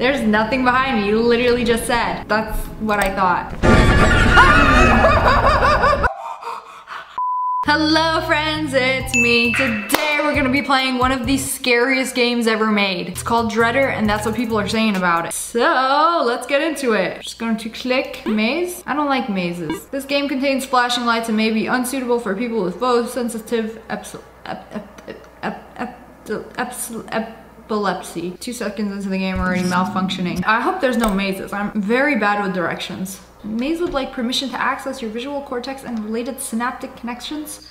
There's nothing behind me. You literally just said. That's what I thought. Hello friends, it's me. Today we're gonna be playing one of the scariest games ever made. It's called Dreader and that's what people are saying about it. So let's get into it. Just going to click maze. I don't like mazes. This game contains flashing lights and may be unsuitable for people with both photosensitive epilepsy. Two seconds into the game already malfunctioning. I hope there's no mazes. I'm very bad with directions. Maze would like permission to access your visual cortex and related synaptic connections.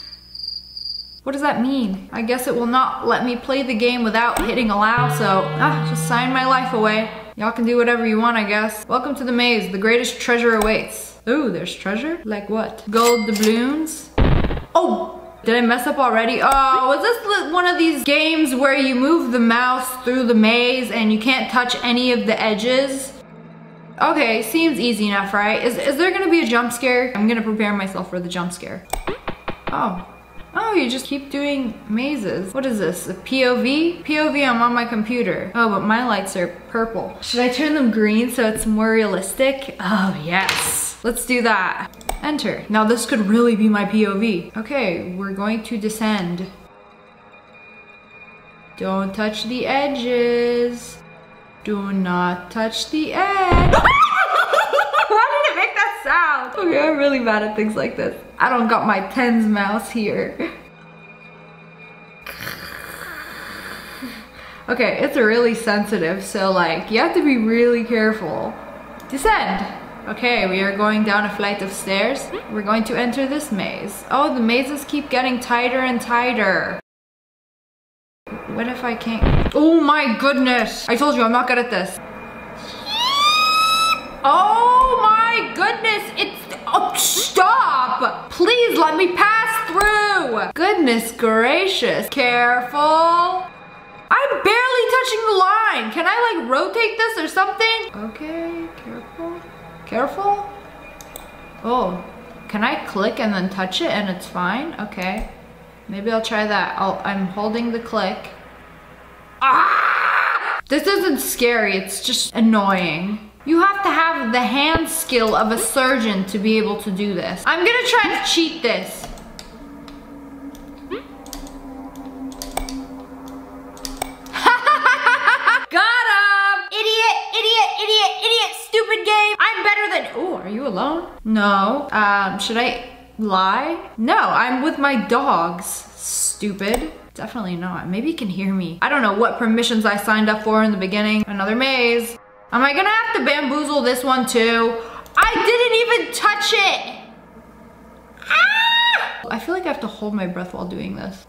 What does that mean? I guess it will not let me play the game without hitting allow, so ah, just sign my life away. Y'all can do whatever you want, I guess. Welcome to the maze. The greatest treasure awaits. Ooh, there's treasure? Like what? Gold doubloons? Oh! Did I mess up already? Oh, was this one of these games where you move the mouse through the maze and you can't touch any of the edges? Okay, seems easy enough, right? Is, is there gonna be a jump scare? I'm gonna prepare myself for the jump scare. Oh. Oh, you just keep doing mazes. What is this, a POV? POV, I'm on my computer. Oh, but my lights are purple. Should I turn them green so it's more realistic? Oh, yes. Let's do that. Enter. Now this could really be my POV. Okay, we're going to descend. Don't touch the edges. Do not touch the edge. Okay, I'm really bad at things like this. I don't got my tens mouse here. Okay, it's really sensitive, so like, you have to be really careful. Descend. Okay, we are going down a flight of stairs. We're going to enter this maze. Oh, the mazes keep getting tighter and tighter. What if I can't? Oh my goodness. I told you I'm not good at this. Oh my goodness. It's, oh, stop. Please let me pass through. Goodness gracious. Careful. I'm barely touching the line. Can I like rotate this or something? Okay, careful. Careful. Oh, can I click and then touch it and it's fine? Okay. Maybe I'll try that. i I'm holding the click. Ah! This isn't scary, it's just annoying. You have to have the hand skill of a surgeon to be able to do this. I'm gonna try to cheat this. Got him! Idiot, idiot, idiot, idiot, stupid game. I'm better than, oh, are you alone? No. Um, should I lie? No, I'm with my dogs, stupid. Definitely not. Maybe you can hear me. I don't know what permissions I signed up for in the beginning. Another maze. Am I gonna have to bamboozle this one too? I didn't even touch it! Ah! I feel like I have to hold my breath while doing this.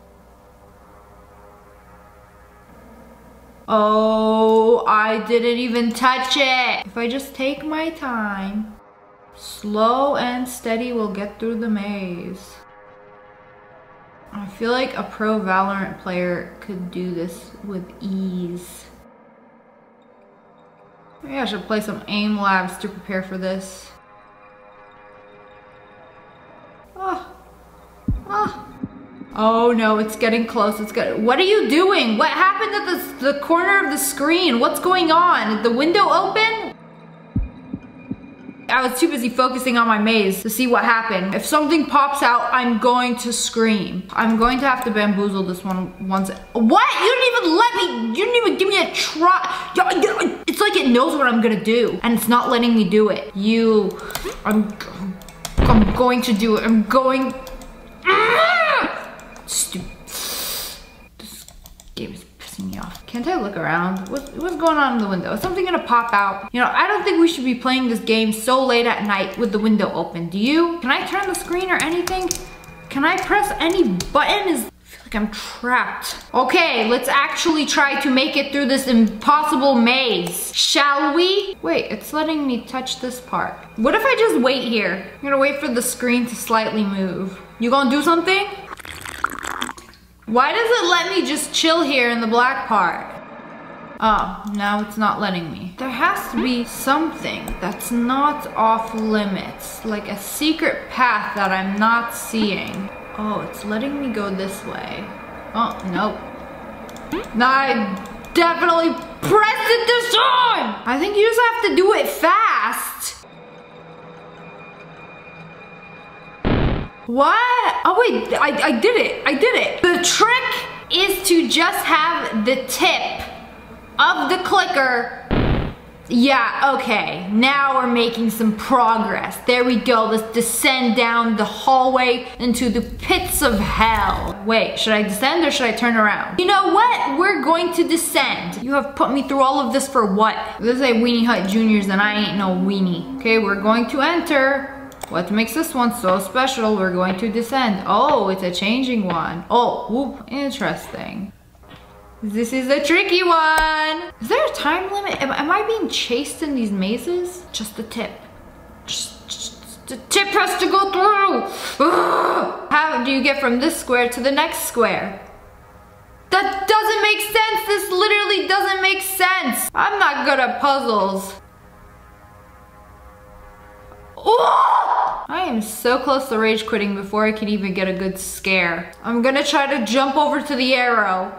Oh, I didn't even touch it. If I just take my time, slow and steady will get through the maze. I feel like a pro Valorant player could do this with ease. Maybe I should play some aim labs to prepare for this. Oh. Oh. Oh no, it's getting close. It's good. What are you doing? What happened at the, the corner of the screen? What's going on? Is the window open? I was too busy focusing on my maze to see what happened. If something pops out, I'm going to scream. I'm going to have to bamboozle this one once. What? You didn't even let me, you didn't even give me a try. It's like it knows what I'm gonna do and it's not letting me do it. You, I'm, I'm going to do it. I'm going, ah! stupid. This game is pissing me off. Can't I look around? What's, what's going on in the window? Is something gonna pop out? You know, I don't think we should be playing this game so late at night with the window open. Do you? Can I turn the screen or anything? Can I press any button? Is like I'm trapped. Okay, let's actually try to make it through this impossible maze. Shall we? Wait, it's letting me touch this part. What if I just wait here? I'm gonna wait for the screen to slightly move. You gonna do something? Why does it let me just chill here in the black part? Oh, now it's not letting me. There has to be something that's not off limits, like a secret path that I'm not seeing. Oh, it's letting me go this way. Oh. No, I definitely pressed it this time! I think you just have to do it fast. What? Oh wait, I, I did it, I did it. The trick is to just have the tip of the clicker yeah, okay, now we're making some progress. There we go, let's descend down the hallway into the pits of hell. Wait, should I descend or should I turn around? You know what? We're going to descend. You have put me through all of this for what? This is a Weenie Hut Juniors and I ain't no weenie. Okay, we're going to enter. What makes this one so special? We're going to descend. Oh, it's a changing one. Oh, whoop, interesting. This is a tricky one. Is there a time limit? Am, am I being chased in these mazes? Just the tip. Just, just the tip has to go through. Ugh. How do you get from this square to the next square? That doesn't make sense. This literally doesn't make sense. I'm not good at puzzles. I am so close to rage quitting before I can even get a good scare. I'm gonna try to jump over to the arrow.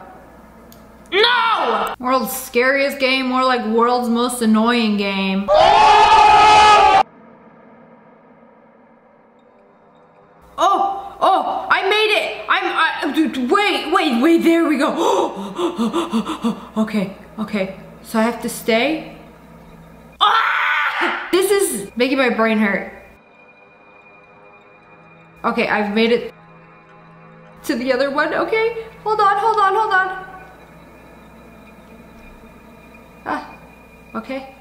No! World's scariest game, more like world's most annoying game. Oh, oh, I made it. I'm, I, dude, wait, wait, wait, there we go. okay, okay, so I have to stay. Ah! This is making my brain hurt. Okay, I've made it to the other one, okay? Hold on, hold on, hold on. Ah, okay.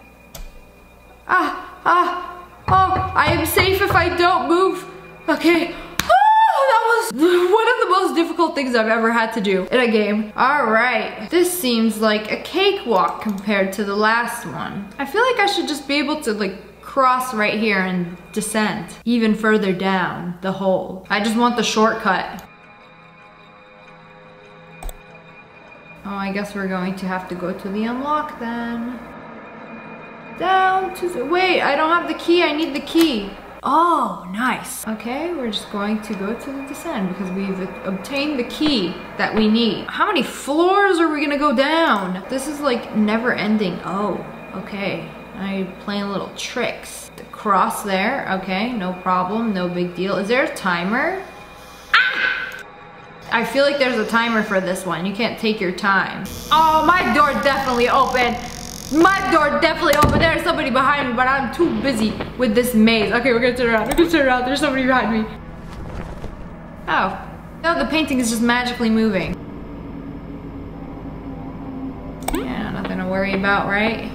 Ah, ah, oh, I am safe if I don't move. Okay. Oh, that was one of the most difficult things I've ever had to do in a game. All right, this seems like a cakewalk compared to the last one. I feel like I should just be able to like cross right here and descend even further down the hole. I just want the shortcut. Oh, I guess we're going to have to go to the unlock then. Down to the, wait, I don't have the key, I need the key. Oh, nice. Okay, we're just going to go to the descent because we've obtained the key that we need. How many floors are we gonna go down? This is like never ending. Oh, okay. I'm playing little tricks. The cross there, okay, no problem, no big deal. Is there a timer? I feel like there's a timer for this one. You can't take your time. Oh, my door definitely open. My door definitely open. There's somebody behind me, but I'm too busy with this maze. Okay, we're gonna turn around. We're gonna turn around. There's somebody behind me. Oh. No, the painting is just magically moving. Yeah, nothing to worry about, right?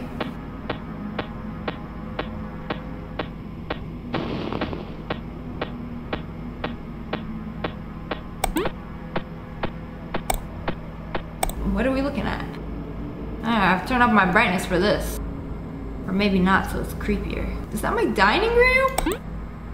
What are we looking at? Ah, I've turned up my brightness for this. Or maybe not, so it's creepier. Is that my dining room?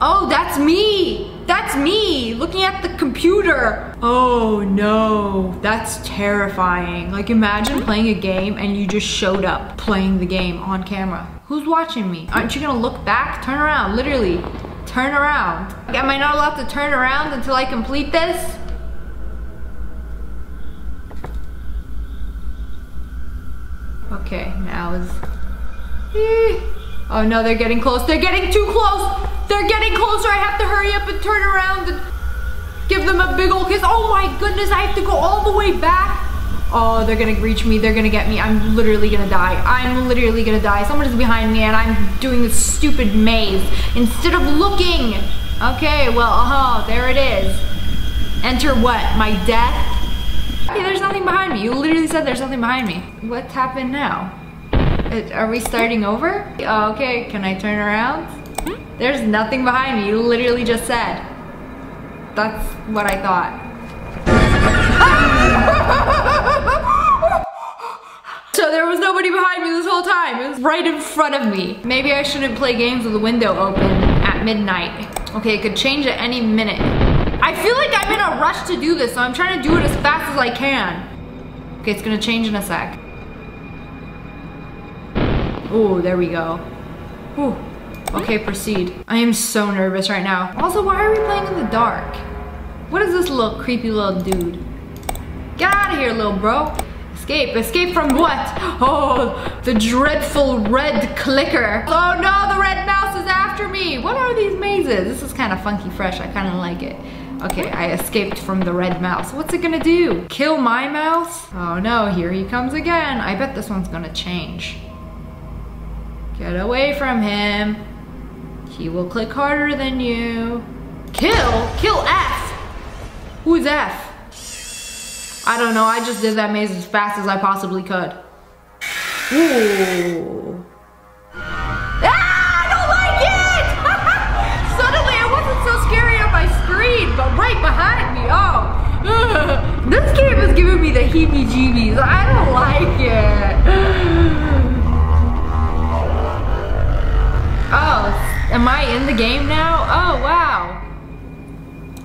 Oh, that's me! That's me! Looking at the computer! Oh no, that's terrifying. Like imagine playing a game and you just showed up playing the game on camera. Who's watching me? Aren't you gonna look back? Turn around, literally. Turn around. Am I not allowed to turn around until I complete this? Okay, now is... Eh. Oh no, they're getting close. They're getting too close. They're getting closer. I have to hurry up and turn around and give them a big old kiss. Oh my goodness, I have to go all the way back. Oh, they're gonna reach me. They're gonna get me. I'm literally gonna die. I'm literally gonna die. Someone is behind me and I'm doing this stupid maze instead of looking. Okay, well, oh, there it is. Enter what? My death? Hey, there's nothing behind me. You literally said there's nothing behind me. What happened now? Are we starting over? Oh, okay, can I turn around? Hmm? There's nothing behind me. You literally just said. That's what I thought. so there was nobody behind me this whole time. It was right in front of me. Maybe I shouldn't play games with the window open at midnight. Okay, it could change at any minute. I feel like I'm in a rush to do this, so I'm trying to do it as fast as I can. Okay, it's gonna change in a sec. Oh, there we go. Whew. Okay, proceed. I am so nervous right now. Also, why are we playing in the dark? What is this little creepy little dude? Get out of here, little bro. Escape, escape from what? Oh, the dreadful red clicker. Oh no, the red mouse is after me. What are these mazes? This is kind of funky fresh, I kind of like it. Okay, I escaped from the red mouse. What's it gonna do? Kill my mouse? Oh no, here he comes again. I bet this one's gonna change. Get away from him. He will click harder than you. Kill? Kill F? Who's F? I don't know, I just did that maze as fast as I possibly could. Ooh. But right behind me. Oh, this game is giving me the heebie-jeebies. I don't like it. Oh, am I in the game now? Oh, wow.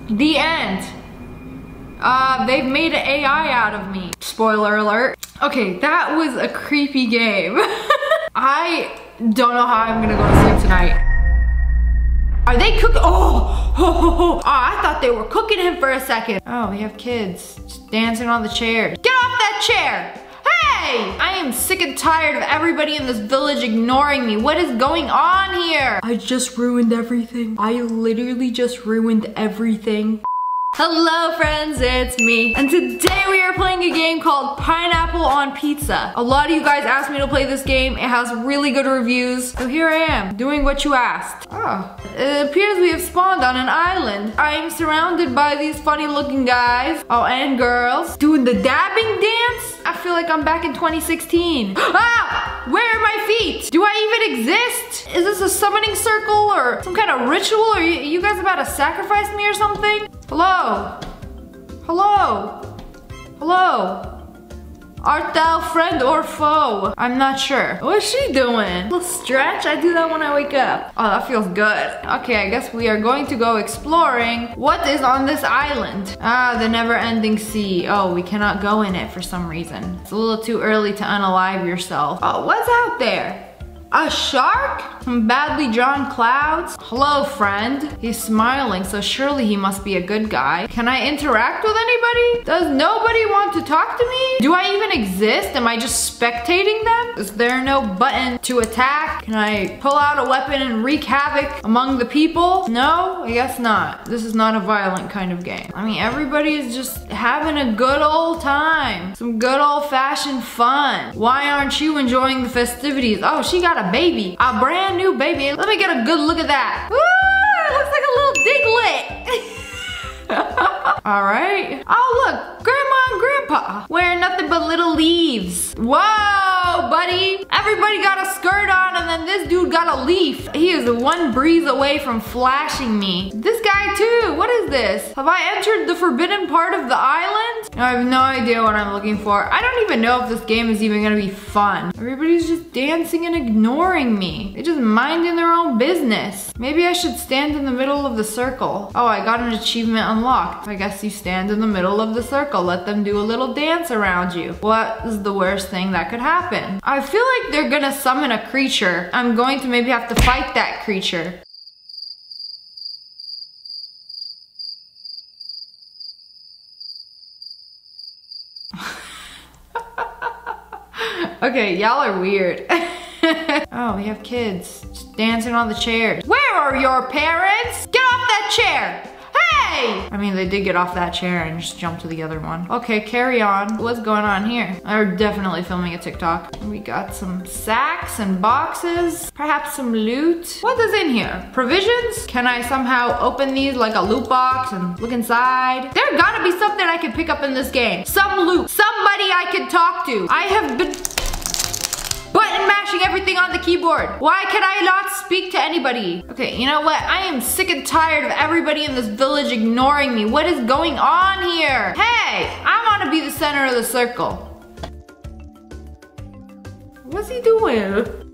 The end. Uh, they've made an AI out of me. Spoiler alert. Okay, that was a creepy game. I don't know how I'm gonna go to sleep tonight. Are they cooking? Oh, oh, oh, oh, oh, I thought they were cooking him for a second. Oh, we have kids just dancing on the chairs. Get off that chair! Hey! I am sick and tired of everybody in this village ignoring me. What is going on here? I just ruined everything. I literally just ruined everything. Hello friends, it's me. And today we are playing a game called Pineapple on Pizza. A lot of you guys asked me to play this game. It has really good reviews. So here I am, doing what you asked. Oh, it appears we have spawned on an island. I am surrounded by these funny looking guys. Oh, and girls. Doing the dabbing dance? I feel like I'm back in 2016. Ah! Where are my feet? Do I even exist? Is this a summoning circle or some kind of ritual? Are you, you guys about to sacrifice me or something? Hello? Hello? Hello? Art thou friend or foe? I'm not sure. What's she doing? A little stretch? I do that when I wake up. Oh, that feels good. Okay, I guess we are going to go exploring. What is on this island? Ah, the never-ending sea. Oh, we cannot go in it for some reason. It's a little too early to unalive yourself. Oh, what's out there? A shark? Badly drawn clouds? Hello, friend. He's smiling, so surely he must be a good guy. Can I interact with anybody? Does nobody want to talk to me? Do I even exist? Am I just spectating them? Is there no button to attack? Can I pull out a weapon and wreak havoc among the people? No, I guess not. This is not a violent kind of game. I mean, everybody is just having a good old time. Some good old fashioned fun. Why aren't you enjoying the festivities? Oh, she got a baby. A brand new baby. Let me get a good look at that. Ooh, looks like a little Diglett. All right. Oh, look, grandma and grandpa wearing nothing but little leaves. Whoa, buddy. Everybody got a skirt on and then this dude got a leaf. He is one breeze away from flashing me. This guy too, what is this? Have I entered the forbidden part of the island? I have no idea what I'm looking for. I don't even know if this game is even gonna be fun. Everybody's just dancing and ignoring me. They're just minding their own business. Maybe I should stand in the middle of the circle. Oh, I got an achievement unlocked. I guess you stand in the middle of the circle. Let them do a little dance around you. What is the worst thing that could happen? I feel like they're gonna summon a creature. I'm going to maybe have to fight that creature. okay, y'all are weird. oh, we have kids dancing on the chairs. Where are your parents? Get off that chair! Hey! I mean, they did get off that chair and just jump to the other one. Okay, carry on. What's going on here? They're definitely filming a TikTok. We got some sacks and boxes, perhaps some loot. What is in here? Provisions? Can I somehow open these like a loot box and look inside? There gotta be something I can pick up in this game. Some loot. Somebody I can talk to. I have been button mashing everything on the keyboard. Why can I not speak to anybody? Okay, you know what? I am sick and tired of everybody in this village ignoring me. What is going on here? Hey, I want to be the center of the circle. What's he doing?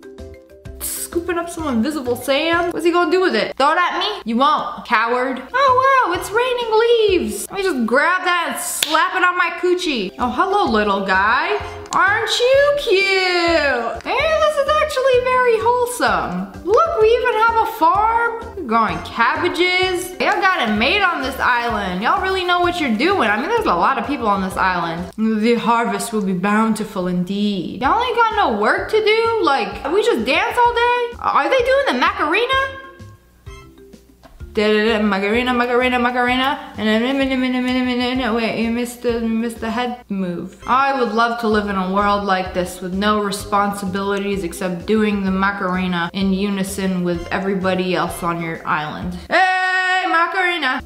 Scooping up some invisible sand. What's he gonna do with it? Throw it at me? You won't, coward. Oh wow, it's raining leaves. Let me just grab that and slap it on my coochie. Oh, hello, little guy. Aren't you cute? Hey, this is actually very wholesome. Look, we even have a farm. Growing cabbages. Y'all got it made on this island. Y'all really know what you're doing. I mean, there's a lot of people on this island. The harvest will be bountiful indeed. Y'all ain't got no work to do? Like, we just dance all day? Are they doing the Macarena? Macarena, Macarena, Macarena, and then wait, you missed the missed the head move. I would love to live in a world like this with no responsibilities except doing the Macarena in unison with everybody else on your island. Hey, Macarena!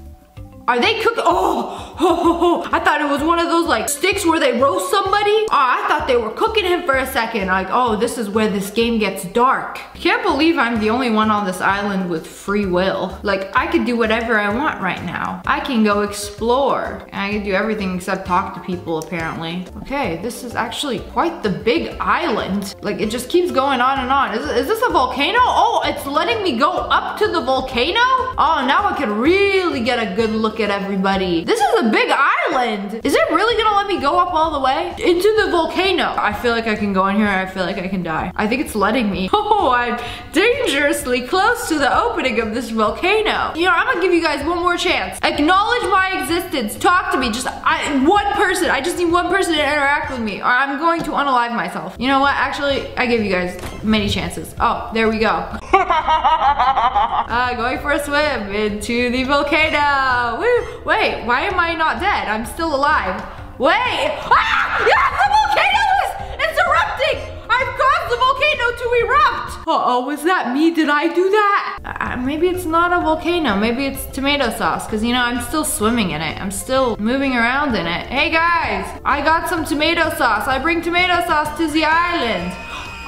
Are they cooking? Oh, oh, oh, oh, I thought it was one of those like sticks where they roast somebody. Oh, I thought they were cooking him for a second. Like, oh, this is where this game gets dark. Can't believe I'm the only one on this island with free will. Like, I could do whatever I want right now. I can go explore. I can do everything except talk to people, apparently. Okay, this is actually quite the big island. Like, it just keeps going on and on. Is, is this a volcano? Oh, it's letting me go up to the volcano? Oh, now I can really get a good look look at everybody. This is a big island. Is it really gonna let me go up all the way? Into the volcano. I feel like I can go in here I feel like I can die. I think it's letting me. Oh, I'm dangerously close to the opening of this volcano. You know, I'm gonna give you guys one more chance. Acknowledge my existence. Talk to me. Just I, one person. I just need one person to interact with me or I'm going to unalive myself. You know what? Actually, I give you guys many chances. Oh, there we go. uh, going for a swim into the volcano. Woo! Wait, why am I not dead? I'm still alive. Wait! Ah! Yeah, the volcano is it's erupting! I've caused the volcano to erupt! Uh-oh, was that me? Did I do that? Uh, maybe it's not a volcano. Maybe it's tomato sauce. Because, you know, I'm still swimming in it. I'm still moving around in it. Hey, guys! I got some tomato sauce. I bring tomato sauce to the island.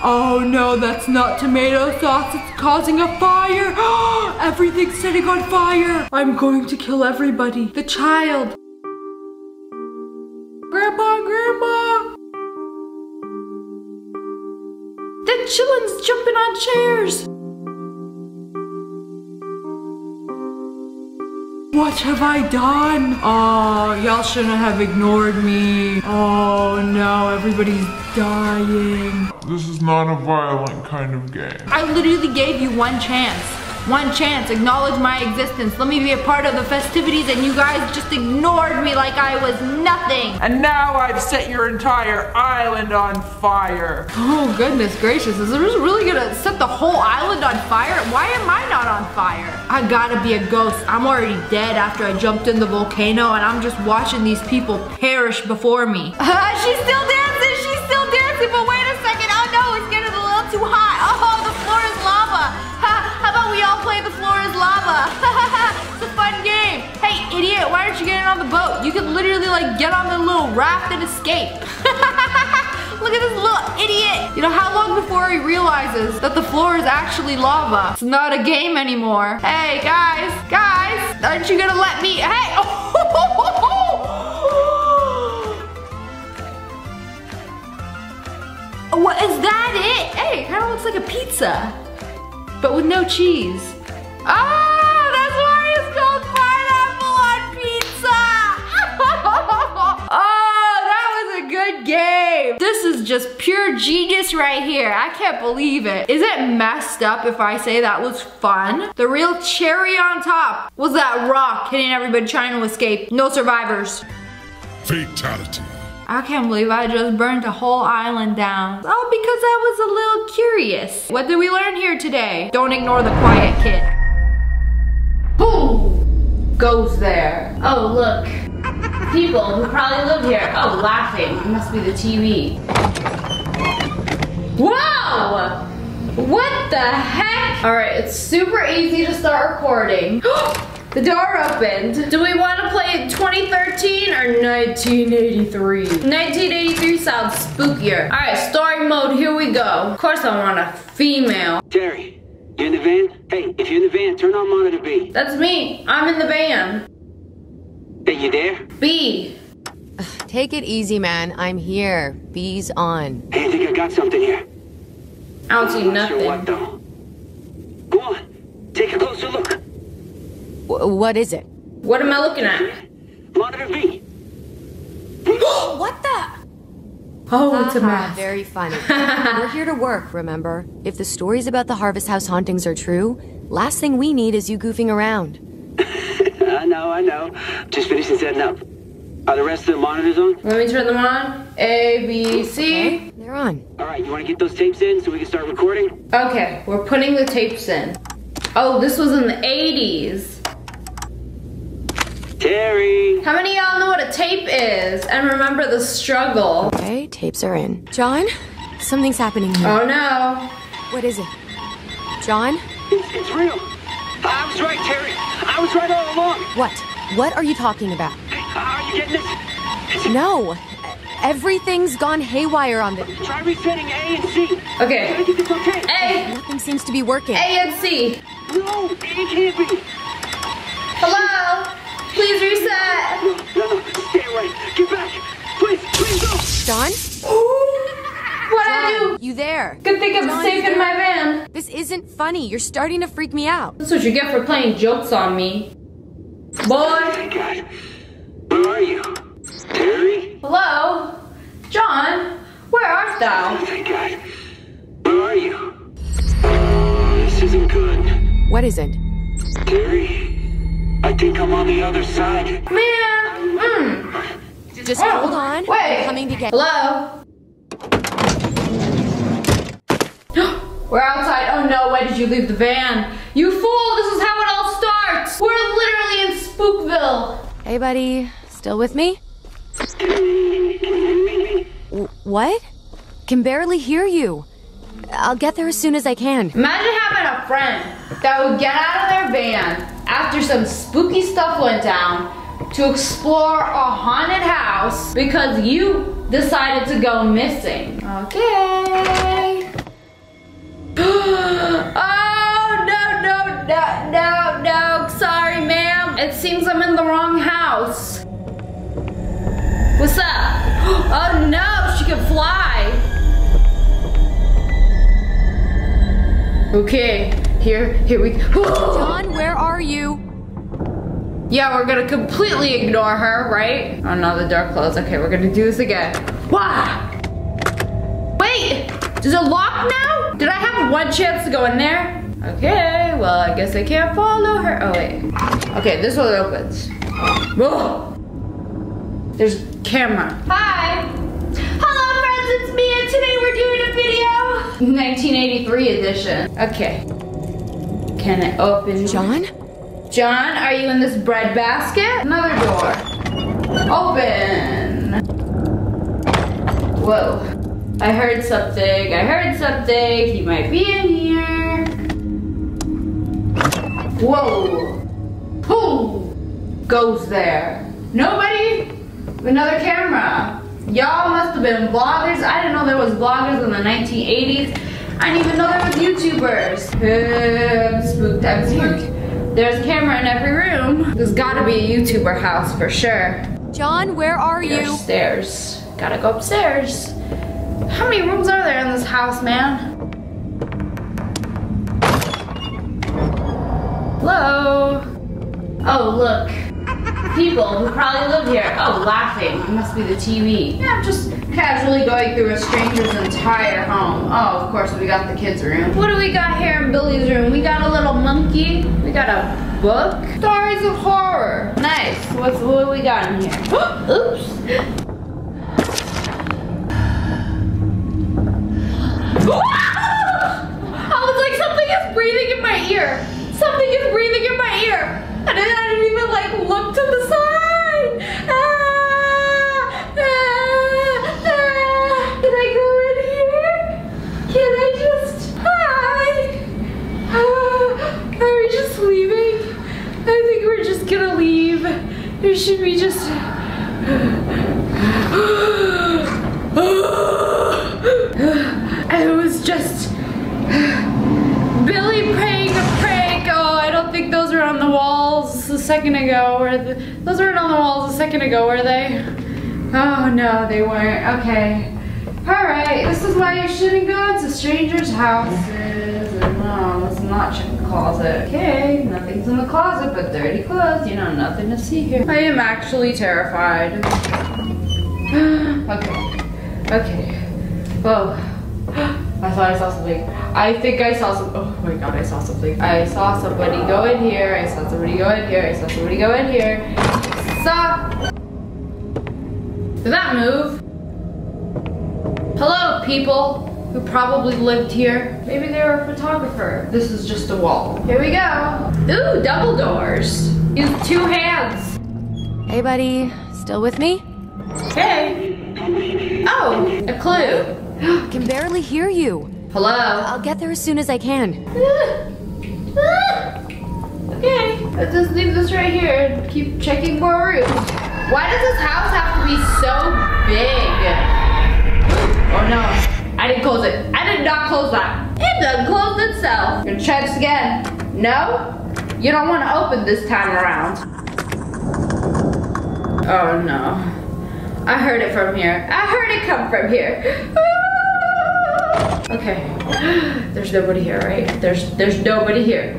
Oh no, that's not tomato sauce. It's causing a fire. Everything's setting on fire. I'm going to kill everybody. The child. Grandpa, Grandma. The children's jumping on chairs. What have I done? Oh, y'all shouldn't have ignored me. Oh no, everybody's dying. This is not a violent kind of game. I literally gave you one chance. One chance, acknowledge my existence. Let me be a part of the festivities and you guys just ignored me like I was nothing. And now I've set your entire island on fire. Oh goodness gracious, is this really gonna set the whole island on fire? Why am I not on fire? I gotta be a ghost. I'm already dead after I jumped in the volcano and I'm just watching these people perish before me. she's still dancing, she's still dancing, but wait a second. Oh no, it's getting a little too hot. Play the floor is lava? it's a fun game. Hey, idiot, why aren't you getting on the boat? You could literally like get on the little raft and escape. Look at this little idiot. You know, how long before he realizes that the floor is actually lava? It's not a game anymore. Hey, guys, guys, aren't you gonna let me, hey, What is that it? Hey, it kind of looks like a pizza but with no cheese. Ah, that's why it's called pineapple on pizza. oh, that was a good game. This is just pure genius right here. I can't believe it. Is it messed up if I say that was fun? The real cherry on top was that rock hitting everybody trying to escape. No survivors. Fatality. I can't believe I just burned a whole island down. Oh, because I was a little curious. What did we learn here today? Don't ignore the quiet kid. Boom! Goes there. Oh, look. People who probably live here. Oh, laughing. It must be the TV. Whoa! What the heck? All right, it's super easy to start recording. The door opened. Do we want to play 2013 or 1983? 1983 sounds spookier. All right, story mode, here we go. Of course I want a female. Jerry, you in the van? Hey, if you're in the van, turn on monitor B. That's me. I'm in the van. Hey, you there? B. Take it easy, man. I'm here. B's on. Hey, I think I got something here. I don't see I'm not nothing. Sure what though? Go on, take a closer look. W what is it? What am I looking at? Monitor B. what the? Oh, it's a Haha, mess. Very funny. We're here to work, remember? If the stories about the Harvest House hauntings are true, last thing we need is you goofing around. I know, I know. Just finishing setting up. Are the rest of the monitors on? Let me turn them on. A, B, C. They're on. All right, you want to get those tapes in so we can start recording? Okay, we're putting the tapes in. Oh, this was in the 80s. Terry! How many of y'all know what a tape is and remember the struggle? Okay, tapes are in. John, something's happening here. Oh no. What is it? John? It's, it's real. I was right, Terry. I was right all along. What? What are you talking about? Are you getting this? No. Everything's gone haywire on this. Try resetting A and C. Okay. think it's okay. A, Nothing seems to be working. A and C. No, it can't be. Hello? Please reset. No, no, no. Stay away. Get back. Please, please go. John? What'd I do? You there? Good thing I'm John, safe in my van. This isn't funny. You're starting to freak me out. That's what you get for playing jokes on me. Boy. Thank God. Where are you? Terry? Hello? John? Where art thou? Oh, Thank God. Where are you? Oh, this isn't good. What isn't? Terry? I think I'm on the other side. Man. Mm. Just Oh, hold on. wait. I'm coming to get Hello? We're outside. Oh no, why did you leave the van? You fool! This is how it all starts! We're literally in Spookville! Hey, buddy. Still with me? What? Can barely hear you. I'll get there as soon as I can. Imagine having a friend that would get out of their van after some spooky stuff went down to explore a haunted house because you decided to go missing. Okay. oh, no, no, no, no, no. Sorry, ma'am. It seems I'm in the wrong house. What's up? Oh, no, she can fly. Okay, here, here we go. John, where are you? Yeah, we're gonna completely ignore her, right? Oh no, the door closed. Okay, we're gonna do this again. Wah! Wait! Does it lock now? Did I have one chance to go in there? Okay, well, I guess I can't follow her. Oh, wait. Okay, this one opens. Whoa! There's camera. Hi! Hello, friends, it's me, and today we're doing a video! 1983 edition. Okay. Can I open? John? John, are you in this bread basket? Another door. Open. Whoa. I heard something. I heard something. He might be in here. Whoa. Who goes there? Nobody? Another camera. Y'all must have been vloggers. I didn't know there was vloggers in the 1980s. I didn't even know there was YouTubers. I'm spooked. I'm spooked. There's a camera in every room. There's gotta be a YouTuber house for sure. John, where are There's you? stairs. Gotta go upstairs. How many rooms are there in this house, man? Hello? Oh, look. People who probably live here. Oh, laughing. It must be the TV. Yeah, I'm just casually going through a stranger's entire home. Oh, of course, we got the kids' room. What do we got here in Billy's room? We got a little monkey. We got a book. Stories of horror. Nice. What's what do we got in here? Oops. I was like, something is breathing in my ear. Something is breathing in my ear. And I didn't even like look to the side. Ah, ah, ah. Can I go in here? Can I just, hi? Ah, are we just leaving? I think we're just gonna leave. Or should we just... It was just Billy praying a prank. Oh, I don't think those were on the walls a second ago. Or the, those weren't on the walls a second ago, were they? Oh no, they weren't. Okay. All right. This is why you shouldn't go into strangers' houses. No, let's not check the closet. Okay, nothing's in the closet but dirty clothes. You know, nothing to see here. I am actually terrified. okay. Okay. Whoa. I thought I saw something. I think I saw some. Oh my god, I saw something. I saw somebody go in here. I saw somebody go in here. I saw somebody go in here. Saw. Did that move? Hello, people who probably lived here. Maybe they were a photographer. This is just a wall. Here we go. Ooh, double doors. Use two hands. Hey, buddy. Still with me? Okay. Oh, a clue. Can barely hear you. Hello. I'll get there as soon as I can. Okay, let's just leave this right here and keep checking more rooms. Why does this house have to be so big? Oh no, I didn't close it. I did not close that. It done closed itself. Gonna try this again. No? You don't want to open this time around. Oh no. I heard it from here. I heard it come from here. Oh, Okay. There's nobody here, right? There's there's nobody here.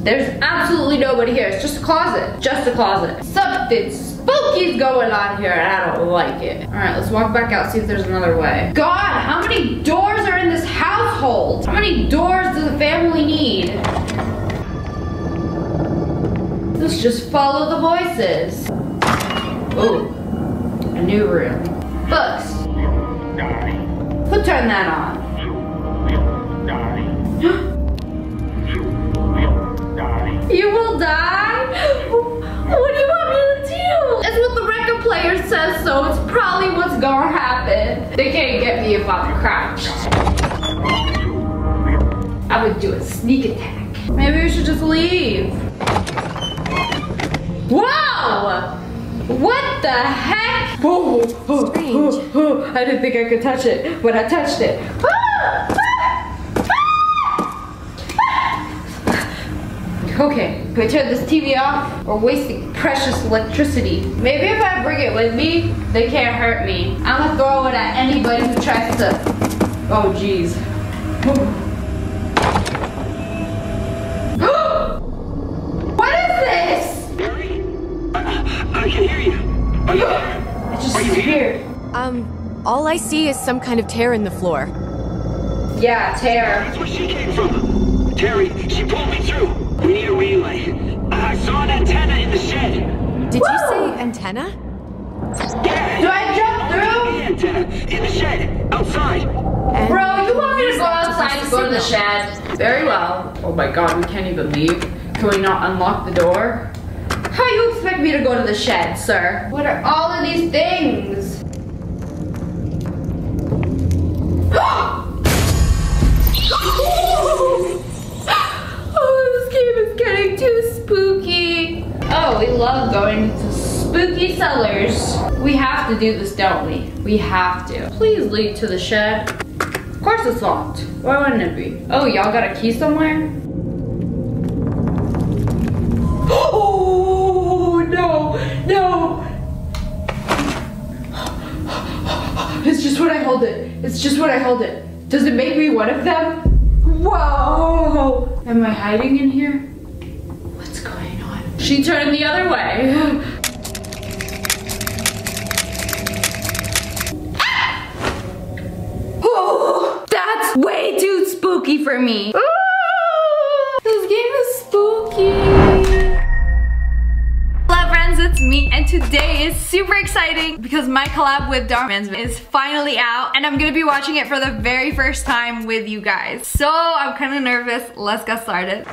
There's absolutely nobody here. It's just a closet. Just a closet. Something spooky's going on here and I don't like it. Alright, let's walk back out, see if there's another way. God, how many doors are in this household? How many doors does a family need? Let's just follow the voices. Oh, a new room. Books. Who turned that on? You will die? What do you want me to do? It's what the record player says, so it's probably what's gonna happen. They can't get me if I'm crouched. I would do a sneak attack. Maybe we should just leave. Whoa! What the heck? Oh, oh, oh, oh. I didn't think I could touch it, but I touched it. Ah! Ah! Okay, can we turn this TV off? We're wasting precious electricity. Maybe if I bring it with me, they can't hurt me. I'm gonna throw it at anybody who tries to. Oh, jeez. what is this? Barry? I, I can hear you. Are you there? It just Are you here? Um, all I see is some kind of tear in the floor. Yeah, tear. That's where she came from. Terry, she pulled me through. We need a relay. I saw an antenna in the shed. Did you say antenna? Yeah. Do I jump through? The antenna in the shed outside. And Bro, you want me to go outside the to go to the shed? Very well. Oh my god, we can't even leave. Can we not unlock the door? How you expect me to go to the shed, sir? What are all of these things? game is getting too spooky. Oh, we love going to spooky cellars. We have to do this, don't we? We have to. Please lead to the shed. Of course it's locked. Why wouldn't it be? Oh, y'all got a key somewhere? Oh, no, no. It's just when I hold it. It's just when I hold it. Does it make me one of them? Whoa! Am I hiding in here? What's going on? She turned the other way. Oh, that's way too spooky for me. Ah, this game is spooky. Hello friends, it's me and today is super exciting because my collab with Dhar Mann's is finally out and I'm gonna be watching it for the very first time with you guys. So I'm kind of nervous. Let's get started.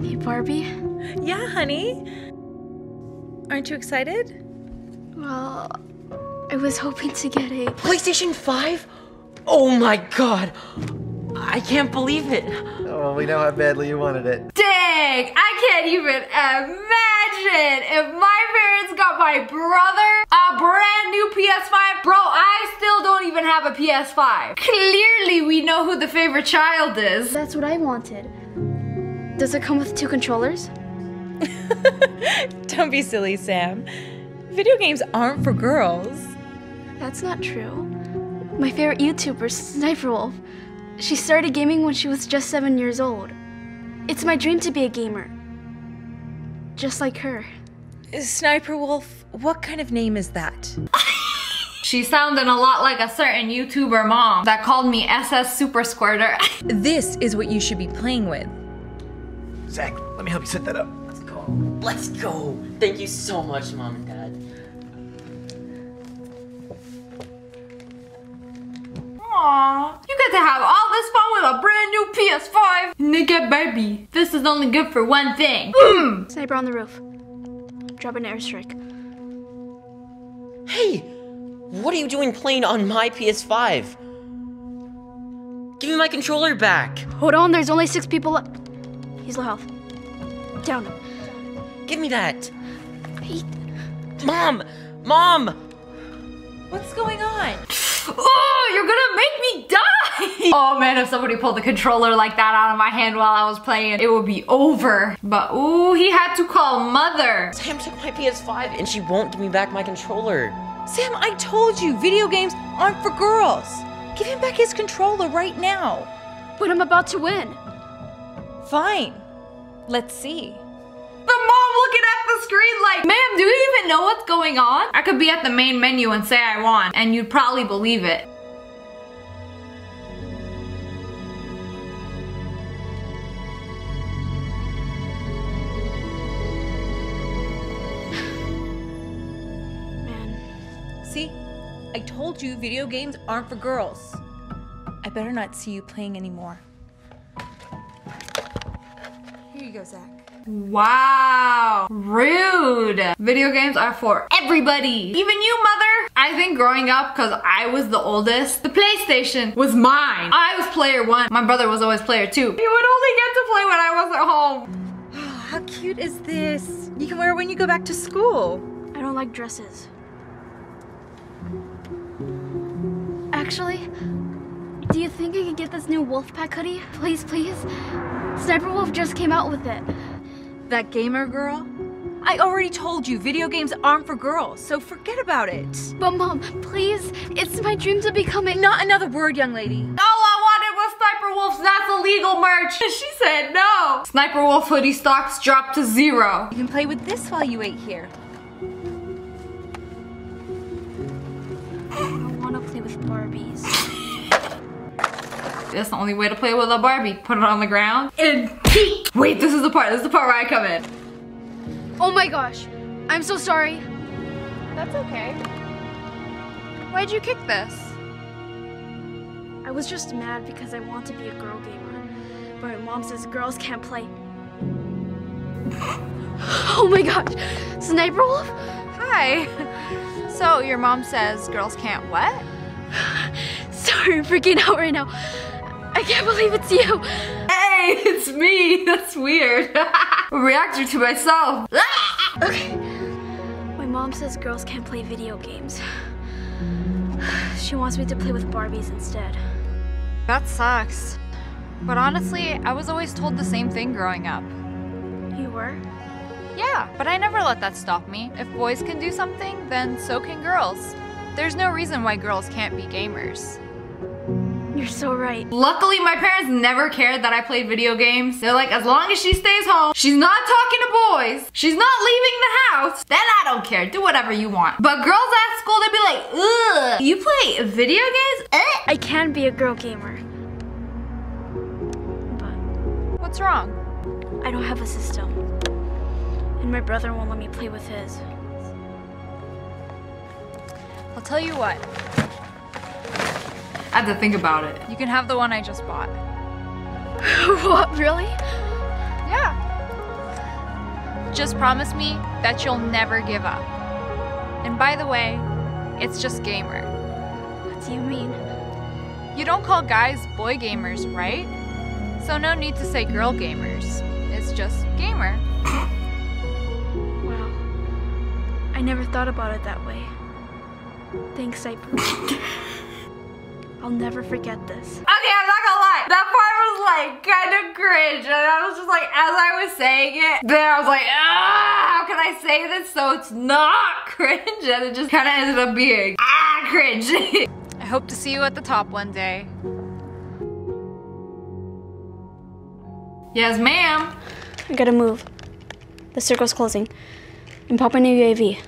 Hey, Barbie. Yeah, honey. Aren't you excited? Well, I was hoping to get a. PlayStation 5? Oh my god. I can't believe it. Oh, we know how badly you wanted it. Dang, I can't even imagine if my parents got my brother a brand new PS5. Bro, I still don't even have a PS5. Clearly, we know who the favorite child is. That's what I wanted. Does it come with two controllers? Don't be silly, Sam. Video games aren't for girls. That's not true. My favorite YouTuber, Sniper Wolf, she started gaming when she was just seven years old. It's my dream to be a gamer. Just like her. Sniper Wolf, what kind of name is that? She sounded a lot like a certain YouTuber mom that called me SS Super Squirter. this is what you should be playing with. Zach, let me help you set that up. Let's go. Let's go. Thank you so much, Mom and Dad. Aww. You get to have all this fun with a brand new PS5. Nigga baby. This is only good for one thing. Mm. Sniper on the roof. Drop an airstrike. Hey, what are you doing playing on my PS5? Give me my controller back. Hold on, there's only six people left. He's low health. Down. Give me that. He... Mom! Mom! What's going on? Oh, you're gonna make me die! oh man, if somebody pulled the controller like that out of my hand while I was playing, it would be over. But ooh, he had to call mother. Sam took my PS5 and she won't give me back my controller. Sam, I told you, video games aren't for girls. Give him back his controller right now. But I'm about to win. Fine. Let's see. The mom looking at the screen like, ma'am, do you even know what's going on? I could be at the main menu and say I won, and you'd probably believe it. Man, See? I told you video games aren't for girls. I better not see you playing anymore. Here you go, Zach. Wow, rude. Video games are for everybody, even you, mother. I think growing up, because I was the oldest, the PlayStation was mine. I was player one. My brother was always player two. He would only get to play when I wasn't home. Oh, How cute is this? You can wear it when you go back to school. I don't like dresses. Actually, do you think I could get this new Wolfpack hoodie? Please, please? Sniper Wolf just came out with it. That gamer girl? I already told you video games aren't for girls, so forget about it. But mom, please, it's my dream to become a- Not another word, young lady. All I wanted was Sniper Wolf's That's Illegal merch. She said no. Sniper Wolf hoodie stocks dropped to zero. You can play with this while you wait here. That's the only way to play with a Barbie. Put it on the ground and peek. Wait, this is the part. This is the part where I come in. Oh my gosh, I'm so sorry. That's okay. Why'd you kick this? I was just mad because I want to be a girl gamer. But my mom says girls can't play. Oh my gosh, Sniper Wolf? Hi. So, your mom says girls can't what? Sorry, I'm freaking out right now. I can't believe it's you. Hey, it's me. That's weird. A reactor to myself. Okay. My mom says girls can't play video games. She wants me to play with Barbies instead. That sucks. But honestly, I was always told the same thing growing up. You were? Yeah, but I never let that stop me. If boys can do something, then so can girls. There's no reason why girls can't be gamers. You're so right. Luckily, my parents never cared that I played video games. They're like, as long as she stays home, she's not talking to boys, she's not leaving the house, then I don't care. Do whatever you want. But girls at school, they'd be like, ugh, you play video games? Eh. I can be a girl gamer. But What's wrong? I don't have a system. And my brother won't let me play with his. I'll tell you what. I had to think about it. You can have the one I just bought. what, really? Yeah. Just promise me that you'll never give up. And by the way, it's just gamer. What do you mean? You don't call guys boy gamers, right? So no need to say girl gamers. It's just gamer. Wow. I never thought about it that way. Thanks, Cypher. I'll never forget this. Okay, I'm not gonna lie. That part was like kind of cringe. And I was just like, as I was saying it, then I was like, ah, how can I say this so it's not cringe? And it just kind of ended up being, ah, cringe. I hope to see you at the top one day. yes, ma'am. I gotta move. The circle's closing. and pop in a UAV.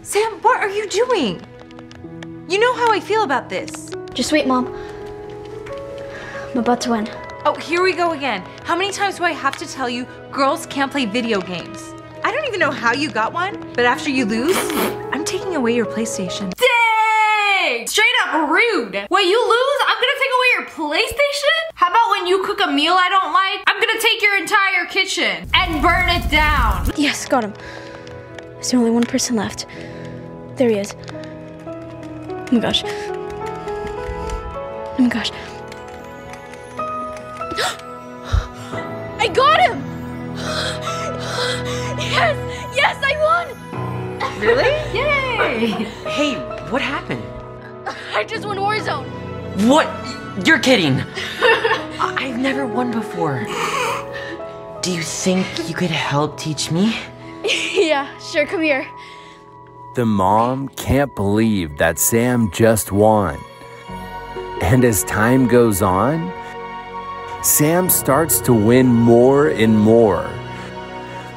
Sam, what are you doing? You know how I feel about this. Just wait, Mom. I'm about to win. Oh, here we go again. How many times do I have to tell you girls can't play video games? I don't even know how you got one, but after you lose, I'm taking away your PlayStation. Dang! Straight up rude. When you lose, I'm gonna take away your PlayStation? How about when you cook a meal I don't like? I'm gonna take your entire kitchen and burn it down. Yes, got him. There's only one person left. There he is. Oh my gosh. Oh my gosh. I got him! Yes! Yes, I won! Really? Yay! Hey, what happened? I just won Warzone. What? You're kidding. I- I've never won before. Do you think you could help teach me? yeah, sure, come here. The mom can't believe that Sam just won. And as time goes on, Sam starts to win more and more.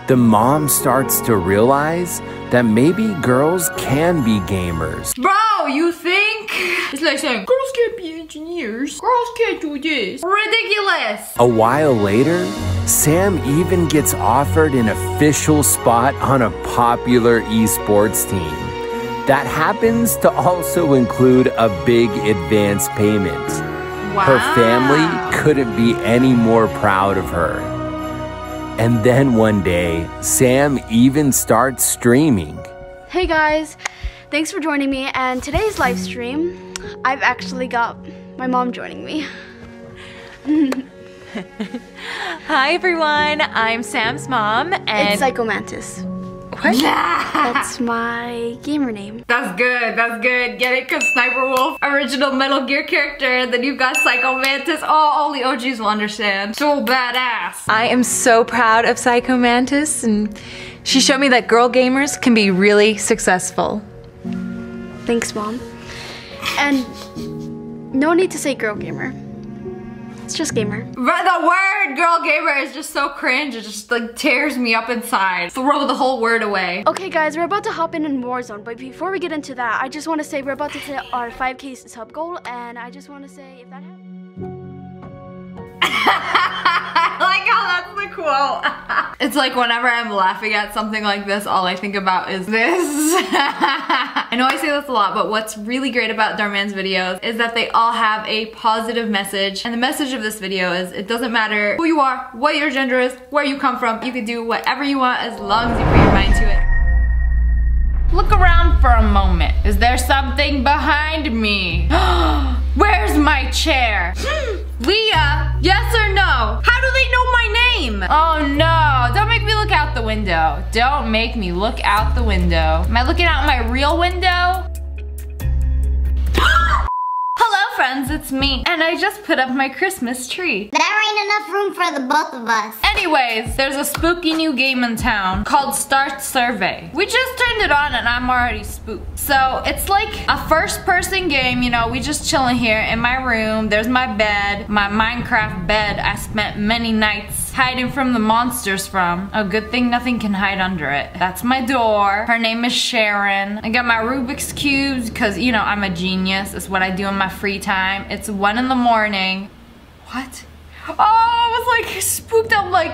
The mom starts to realize that maybe girls can be gamers. Bro, you think? It's like saying, girls can't be engineers. Girls can't do this. Ridiculous. A while later, Sam even gets offered an official spot on a popular esports team. That happens to also include a big advance payment. Wow. Her family couldn't be any more proud of her. And then one day, Sam even starts streaming. Hey guys, thanks for joining me. And today's live stream, I've actually got my mom joining me. Hi everyone, I'm Sam's mom and It's Psycho Mantis. What? That's my gamer name. That's good, that's good. Get it? Cause Sniper Wolf, original Metal Gear character, then you've got Psycho Mantis. Oh, all the OGs will understand. So badass. I am so proud of Psycho Mantis and she showed me that girl gamers can be really successful. Thanks, mom. And no need to say girl gamer. It's just gamer. But the word girl gamer is just so cringe. It just like tears me up inside. Throw the whole word away. Okay guys, we're about to hop in in Warzone, but before we get into that, I just want to say we're about to hit our 5k sub goal, and I just want to say if that happens... I like how that's the quote. it's like whenever I'm laughing at something like this, all I think about is this. I know I say this a lot, but what's really great about Dhar Mann's videos is that they all have a positive message. And the message of this video is it doesn't matter who you are, what your gender is, where you come from. You can do whatever you want as long as you put your mind to it. Look around for a moment. Is there something behind me? Where's my chair? Hmm, Leah, yes or no? How do they know my name? Oh no, don't make me look out the window. Don't make me look out the window. Am I looking out my real window? Hello friends, it's me. And I just put up my Christmas tree. There ain't enough room for the both of us. Anyways, there's a spooky new game in town called Start Survey. We just turned it on and I'm already spooked. So it's like a first person game, you know, we just chilling here in my room. There's my bed, my Minecraft bed I spent many nights hiding from the monsters from. A good thing nothing can hide under it. That's my door. Her name is Sharon. I got my Rubik's Cubes because, you know, I'm a genius. It's what I do in my free time. It's one in the morning. What? Oh, I was like spooked. I'm like,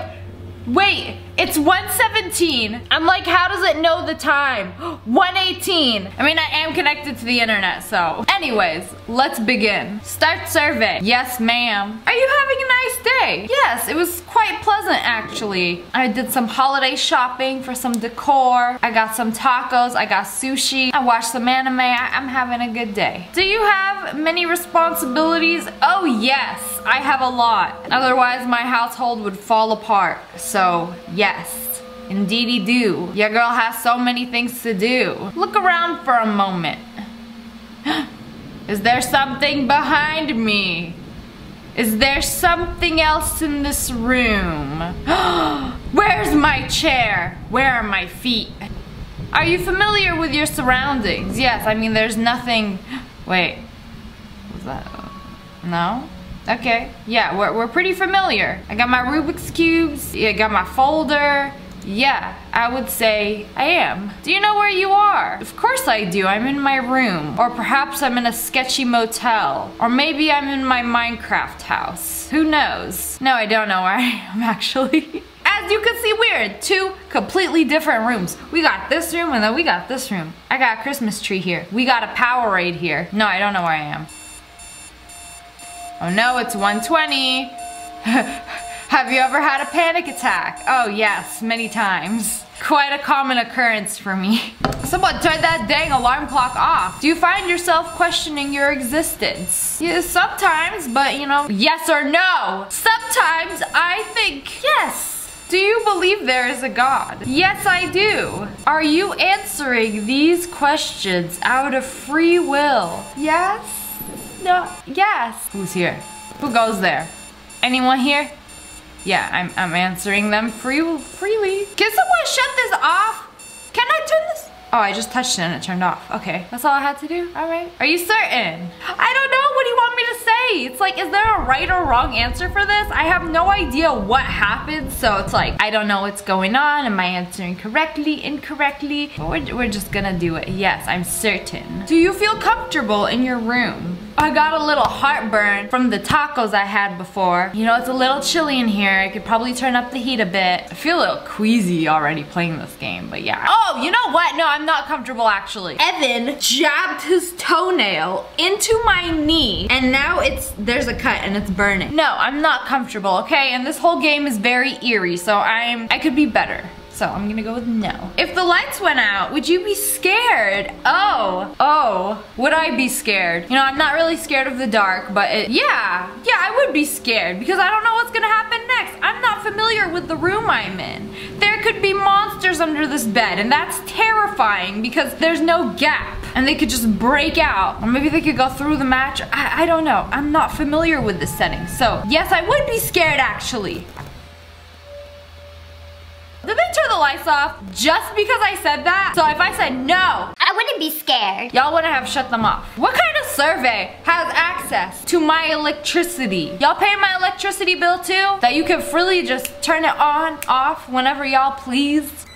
wait, it's 117. I'm like, how does it know the time? 118. I mean, I am connected to the internet, so. Anyways, let's begin. Start survey. Yes, ma'am. Are you having a nice day? Yes, it was quite pleasant actually. I did some holiday shopping for some decor. I got some tacos. I got sushi. I watched some anime. I I'm having a good day. Do you have many responsibilities? Oh yes, I have a lot. Otherwise my household would fall apart. So yes, indeedy do. Your girl has so many things to do. Look around for a moment. Is there something behind me? Is there something else in this room? Where's my chair? Where are my feet? Are you familiar with your surroundings? Yes, I mean there's nothing... Wait, was that... No? Okay, yeah, we're, we're pretty familiar. I got my Rubik's Cubes, I got my folder, Yeah, I would say I am. Do you know where you are? Of course I do. I'm in my room. Or perhaps I'm in a sketchy motel. Or maybe I'm in my Minecraft house. Who knows? No, I don't know where I am actually. As you can see, we're in two completely different rooms. We got this room and then we got this room. I got a Christmas tree here. We got a Powerade here. No, I don't know where I am. Oh no, it's 120. Have you ever had a panic attack? Oh yes, many times. Quite a common occurrence for me. Someone turn that dang alarm clock off. Do you find yourself questioning your existence? Yeah, sometimes, but you know, yes or no. Sometimes I think yes. Do you believe there is a God? Yes, I do. Are you answering these questions out of free will? Yes? No, yes. Who's here? Who goes there? Anyone here? Yeah, I'm, I'm answering them free, freely. Can someone shut this off? Can I turn this? Oh, I just touched it and it turned off. Okay, that's all I had to do? All right. Are you certain? I don't know. What do you want me to say? It's like, is there a right or wrong answer for this? I have no idea what happened. So it's like, I don't know what's going on. Am I answering correctly, incorrectly? But we're, we're just gonna do it. Yes, I'm certain. Do you feel comfortable in your room? I got a little heartburn from the tacos I had before. You know, it's a little chilly in here. I could probably turn up the heat a bit. I feel a little queasy already playing this game, but yeah. Oh, you know what? No, I'm not comfortable actually. Evan jabbed his toenail into my knee and now it's, there's a cut and it's burning. No, I'm not comfortable, okay? And this whole game is very eerie, so I'm, I could be better. So I'm gonna go with no. If the lights went out, would you be scared? Oh, oh, would I be scared? You know, I'm not really scared of the dark, but it, yeah, yeah, I would be scared because I don't know what's gonna happen next. I'm not familiar with the room I'm in. There could be monsters under this bed and that's terrifying because there's no gap and they could just break out. Or maybe they could go through the match. I, I don't know. I'm not familiar with this setting. So yes, I would be scared actually. Did they turn the lights off just because I said that? So if I said no, I wouldn't be scared. Y'all wouldn't have shut them off. What kind of survey has access to my electricity? Y'all pay my electricity bill too? That you can freely just turn it on, off whenever y'all please?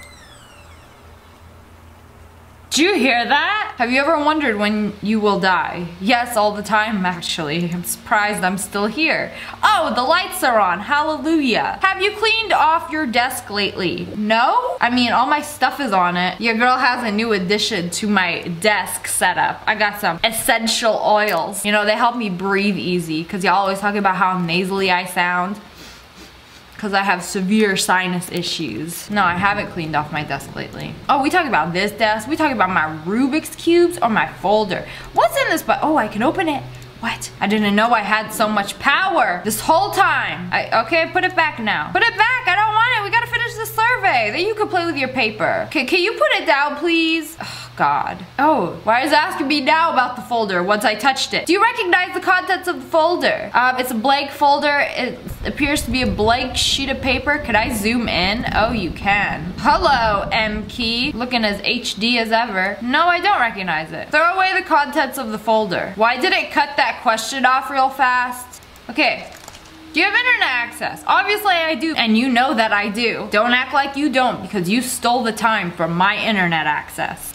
Do you hear that? Have you ever wondered when you will die? Yes, all the time actually. I'm surprised I'm still here. Oh, the lights are on. Hallelujah. Have you cleaned off your desk lately? No? I mean, all my stuff is on it. Your girl has a new addition to my desk setup. I got some essential oils. You know, they help me breathe easy because y'all always talking about how nasally I sound because I have severe sinus issues. No, I haven't cleaned off my desk lately. Oh, we talking about this desk? We talking about my Rubik's Cubes or my folder? What's in this but Oh, I can open it. What? I didn't know I had so much power this whole time. I, okay, put it back now. Put it back, I don't want it. We gotta finish the survey. Then you can play with your paper. Can, can you put it down, please? God. Oh, why is it asking me now about the folder once I touched it? Do you recognize the contents of the folder? Um, it's a blank folder. It appears to be a blank sheet of paper. Could I zoom in? Oh, you can. Hello, M key. Looking as HD as ever. No, I don't recognize it. Throw away the contents of the folder. Why did it cut that question off real fast? Okay, do you have internet access? Obviously I do, and you know that I do. Don't act like you don't because you stole the time from my internet access.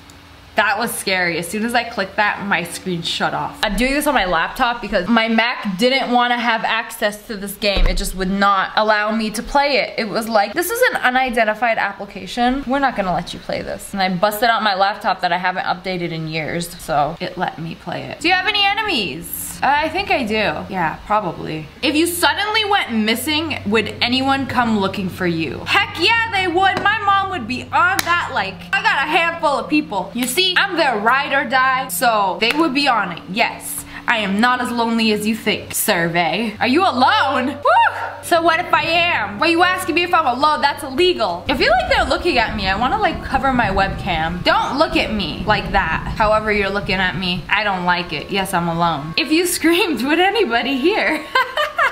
That was scary. As soon as I clicked that, my screen shut off. I'm doing this on my laptop because my Mac didn't want to have access to this game. It just would not allow me to play it. It was like, this is an unidentified application. We're not gonna let you play this. And I busted out my laptop that I haven't updated in years, so it let me play it. Do you have any enemies? Uh, I think I do. Yeah, probably. If you suddenly went missing, would anyone come looking for you? Heck yeah, they would. My mom would be on that like, I got a handful of people. You see, I'm their ride or die, so they would be on it, yes. I am not as lonely as you think. Survey. Are you alone? Woo! So what if I am? Why you asking me if I'm alone? That's illegal. I feel like they're looking at me. I wanna like cover my webcam. Don't look at me like that. However you're looking at me, I don't like it. Yes, I'm alone. If you screamed, would anybody hear?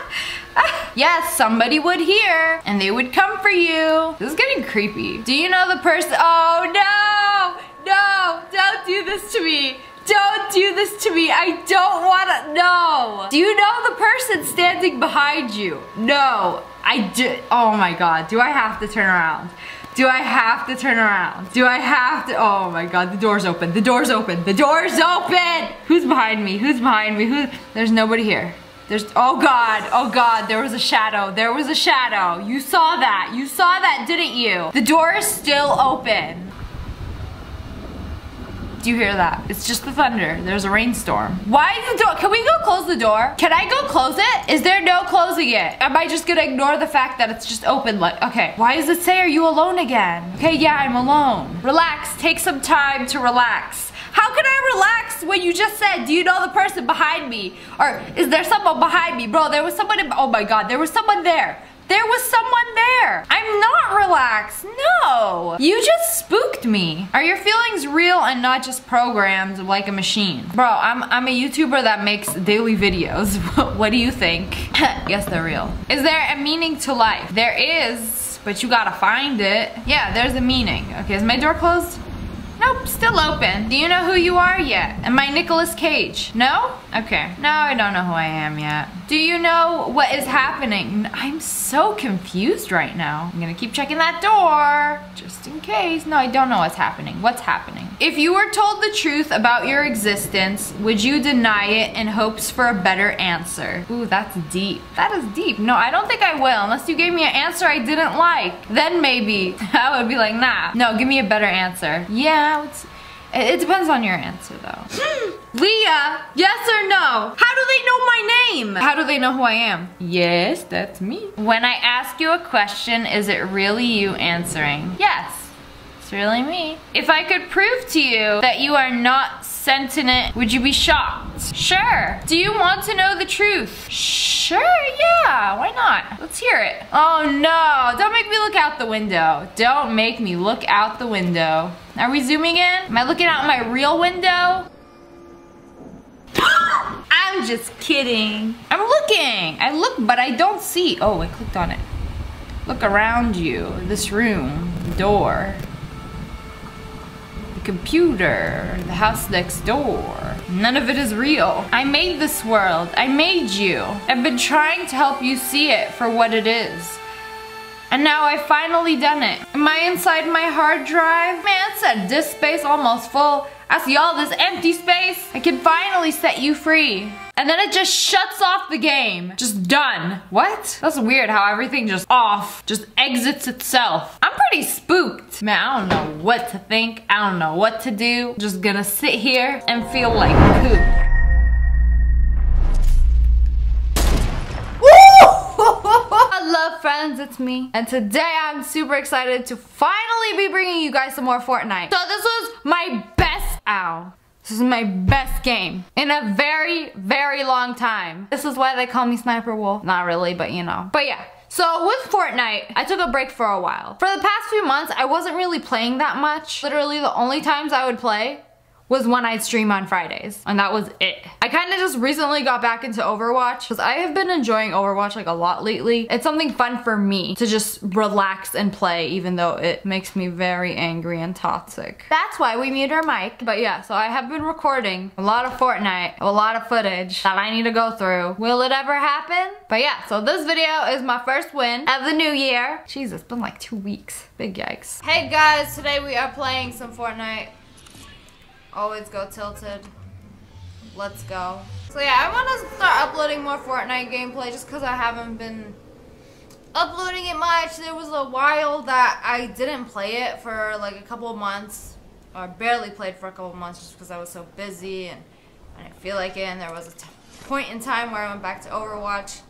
yes, somebody would hear and they would come for you. This is getting creepy. Do you know the person? Oh no, no, don't do this to me. Don't do this to me. I don't want to. No. Do you know the person standing behind you? No. I did. Oh my god. Do I have to turn around? Do I have to turn around? Do I have to? Oh my god, the door's open. The door's open. The door's open! Who's behind me? Who's behind me? Who? There's nobody here. There's, oh god, oh god, there was a shadow. There was a shadow. You saw that. You saw that, didn't you? The door is still open. Do you hear that? It's just the thunder. There's a rainstorm. Why is the door? Can we go close the door? Can I go close it? Is there no closing it? Am I just gonna ignore the fact that it's just open? Like, okay. Why does it say, are you alone again? Okay, yeah, I'm alone. Relax. Take some time to relax. How can I relax when you just said, do you know the person behind me? Or is there someone behind me? Bro, there was someone, oh my God, there was someone there. There was someone there. I'm not relaxed. No. You just spooked me. Are your feelings real and not just programmed like a machine? Bro, I'm, I'm a YouTuber that makes daily videos. what do you think? yes, they're real. Is there a meaning to life? There is, but you gotta find it. Yeah, there's a meaning. Okay, is my door closed? Nope, still open. Do you know who you are yet? Am I Nicolas Cage? No? Okay. No, I don't know who I am yet. Do you know what is happening? I'm so confused right now. I'm gonna keep checking that door, just in case. No, I don't know what's happening. What's happening? If you were told the truth about your existence, would you deny it in hopes for a better answer? Ooh, that's deep. That is deep. No, I don't think I will, unless you gave me an answer I didn't like. Then maybe I would be like, nah. No, give me a better answer. Yeah, it, it depends on your answer though. Leah, yes or no? How do they know my name? How do they know who I am? Yes, that's me. When I ask you a question, is it really you answering? Yes. It's really me. If I could prove to you that you are not sentient, would you be shocked? Sure. Do you want to know the truth? Sure, yeah, why not? Let's hear it. Oh no, don't make me look out the window. Don't make me look out the window. Are we zooming in? Am I looking out my real window? I'm just kidding. I'm looking. I look, but I don't see. Oh, I clicked on it. Look around you. This room, door, the computer, the house next door. None of it is real. I made this world. I made you. I've been trying to help you see it for what it is. And now I've finally done it. Am I inside my hard drive? Man, it said disk space almost full. I see all this empty space. I can finally set you free. And then it just shuts off the game. Just done. What? That's weird how everything just off, just exits itself. I'm pretty spooked. Man, I don't know what to think. I don't know what to do. Just gonna sit here and feel like poop. Friends, it's me. And today I'm super excited to finally be bringing you guys some more Fortnite. So this was my best, ow. This is my best game in a very, very long time. This is why they call me Sniper Wolf. Not really, but you know. But yeah, so with Fortnite, I took a break for a while. For the past few months, I wasn't really playing that much. Literally the only times I would play was when I'd stream on Fridays. And that was it. I kind of just recently got back into Overwatch because I have been enjoying Overwatch like a lot lately. It's something fun for me to just relax and play even though it makes me very angry and toxic. That's why we muted our mic. But yeah, so I have been recording a lot of Fortnite, a lot of footage that I need to go through. Will it ever happen? But yeah, so this video is my first win of the new year. Jesus, it's been like two weeks. Big yikes. Hey guys, today we are playing some Fortnite. Always go tilted. Let's go. So yeah, I want to start uploading more Fortnite gameplay just because I haven't been uploading it much. There was a while that I didn't play it for like a couple of months. Or barely played for a couple of months just because I was so busy and I didn't feel like it. And there was a point in time where I went back to Overwatch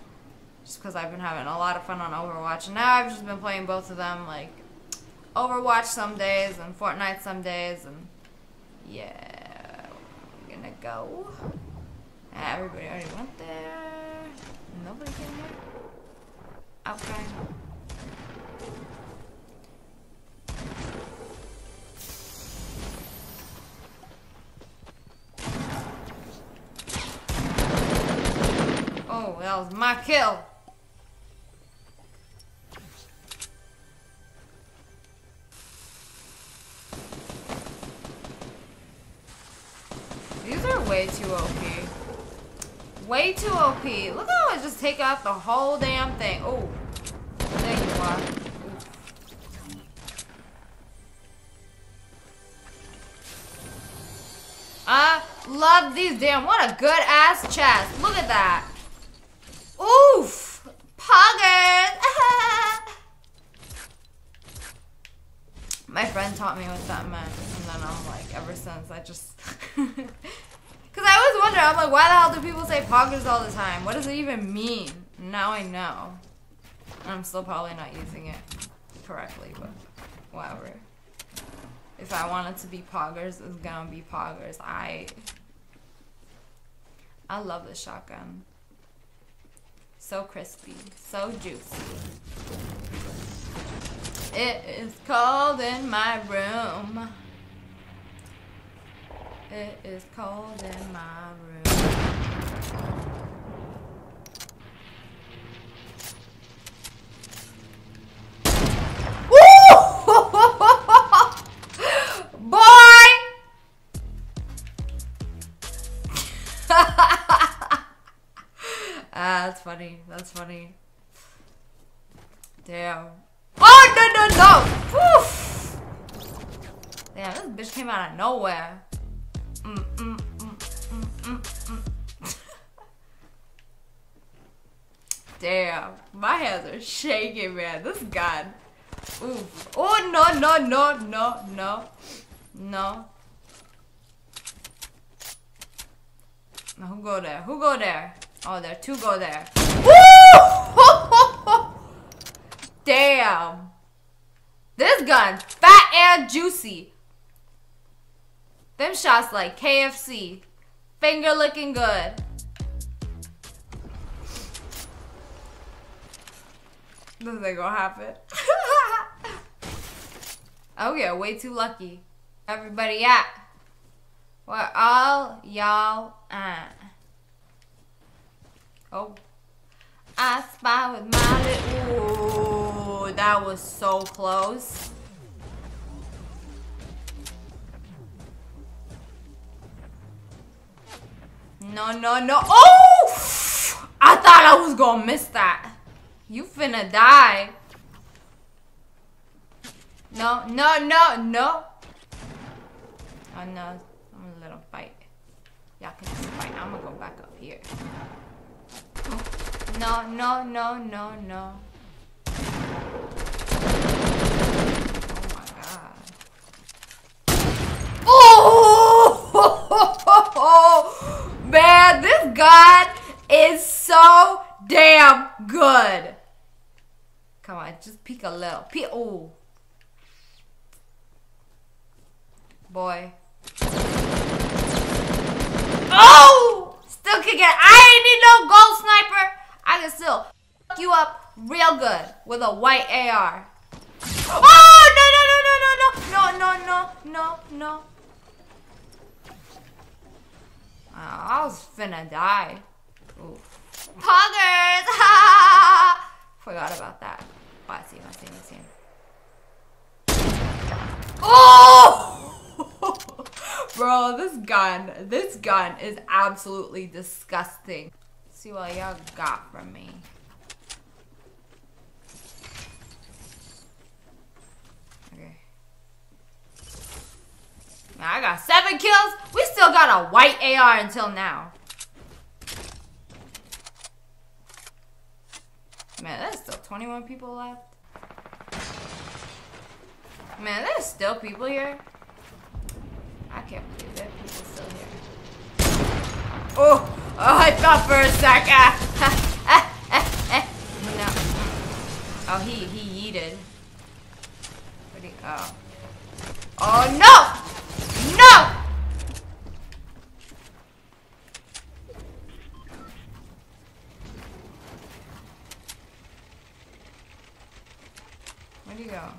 just because I've been having a lot of fun on Overwatch. And now I've just been playing both of them like Overwatch some days and Fortnite some days and yeah, we're gonna go. Ah, everybody already went there. Nobody came here. Okay. Oh, that was my kill. These are way too OP. Way too OP. Look how it just take out the whole damn thing. Oh, there you are. I love these damn. What a good ass chest. Look at that. Oof. Poggers. My friend taught me what that meant. And then I'm like, ever since, I just. Because I always wonder, I'm like, why the hell do people say poggers all the time? What does it even mean? Now I know. And I'm still probably not using it correctly, but whatever. If I want it to be poggers, it's gonna be poggers. I I love this shotgun. So crispy, so juicy. It is cold in my room. It is cold in my room. Boy! that's funny. That's funny. Damn. Oh, no, no, no! Oof. Damn, this bitch came out of nowhere. Mm, mm, mm, mm, mm. Damn, my hands are shaking, man. This gun. Oof. Oh, no, no, no, no, no. No. Now, who go there? Who go there? Oh, there. Two go there. Woo! Damn. This gun, fat and juicy. Them shots like KFC. Finger looking good. This ain't gonna happen. oh yeah, way too lucky. Everybody at? Where all y'all at? Oh. I spy with my little. Ooh, that was so close. No, no, no. Oh! I thought I was gonna miss that. You finna die. No, no, no, no. Oh no, I'm a little fight. Y'all can just fight. I'm gonna go back up here. No, no, no, no, no. Oh my man, this gun is so damn good. Come on, just peek a little. Peek. Oh, boy. Oh, still kicking. I ain't need no gold sniper. I can still fuck you up real good with a white AR. Oh no no no no no no no no no no. Uh, I was finna die. Ooh. Poggers! Forgot about that. Oh, I see him, I see him, I see him. Oh! Bro, this gun, this gun is absolutely disgusting. See what y'all got from me. Okay. Man, I got seven kills. We still got a white AR until now. Man, there's still 21 people left. Man, there's still people here. I can't believe are people still here. Oh, oh I thought for a sec. Ah, no. Oh, he, he yeeted. Where'd he go? Oh, no! No! Where'd he go?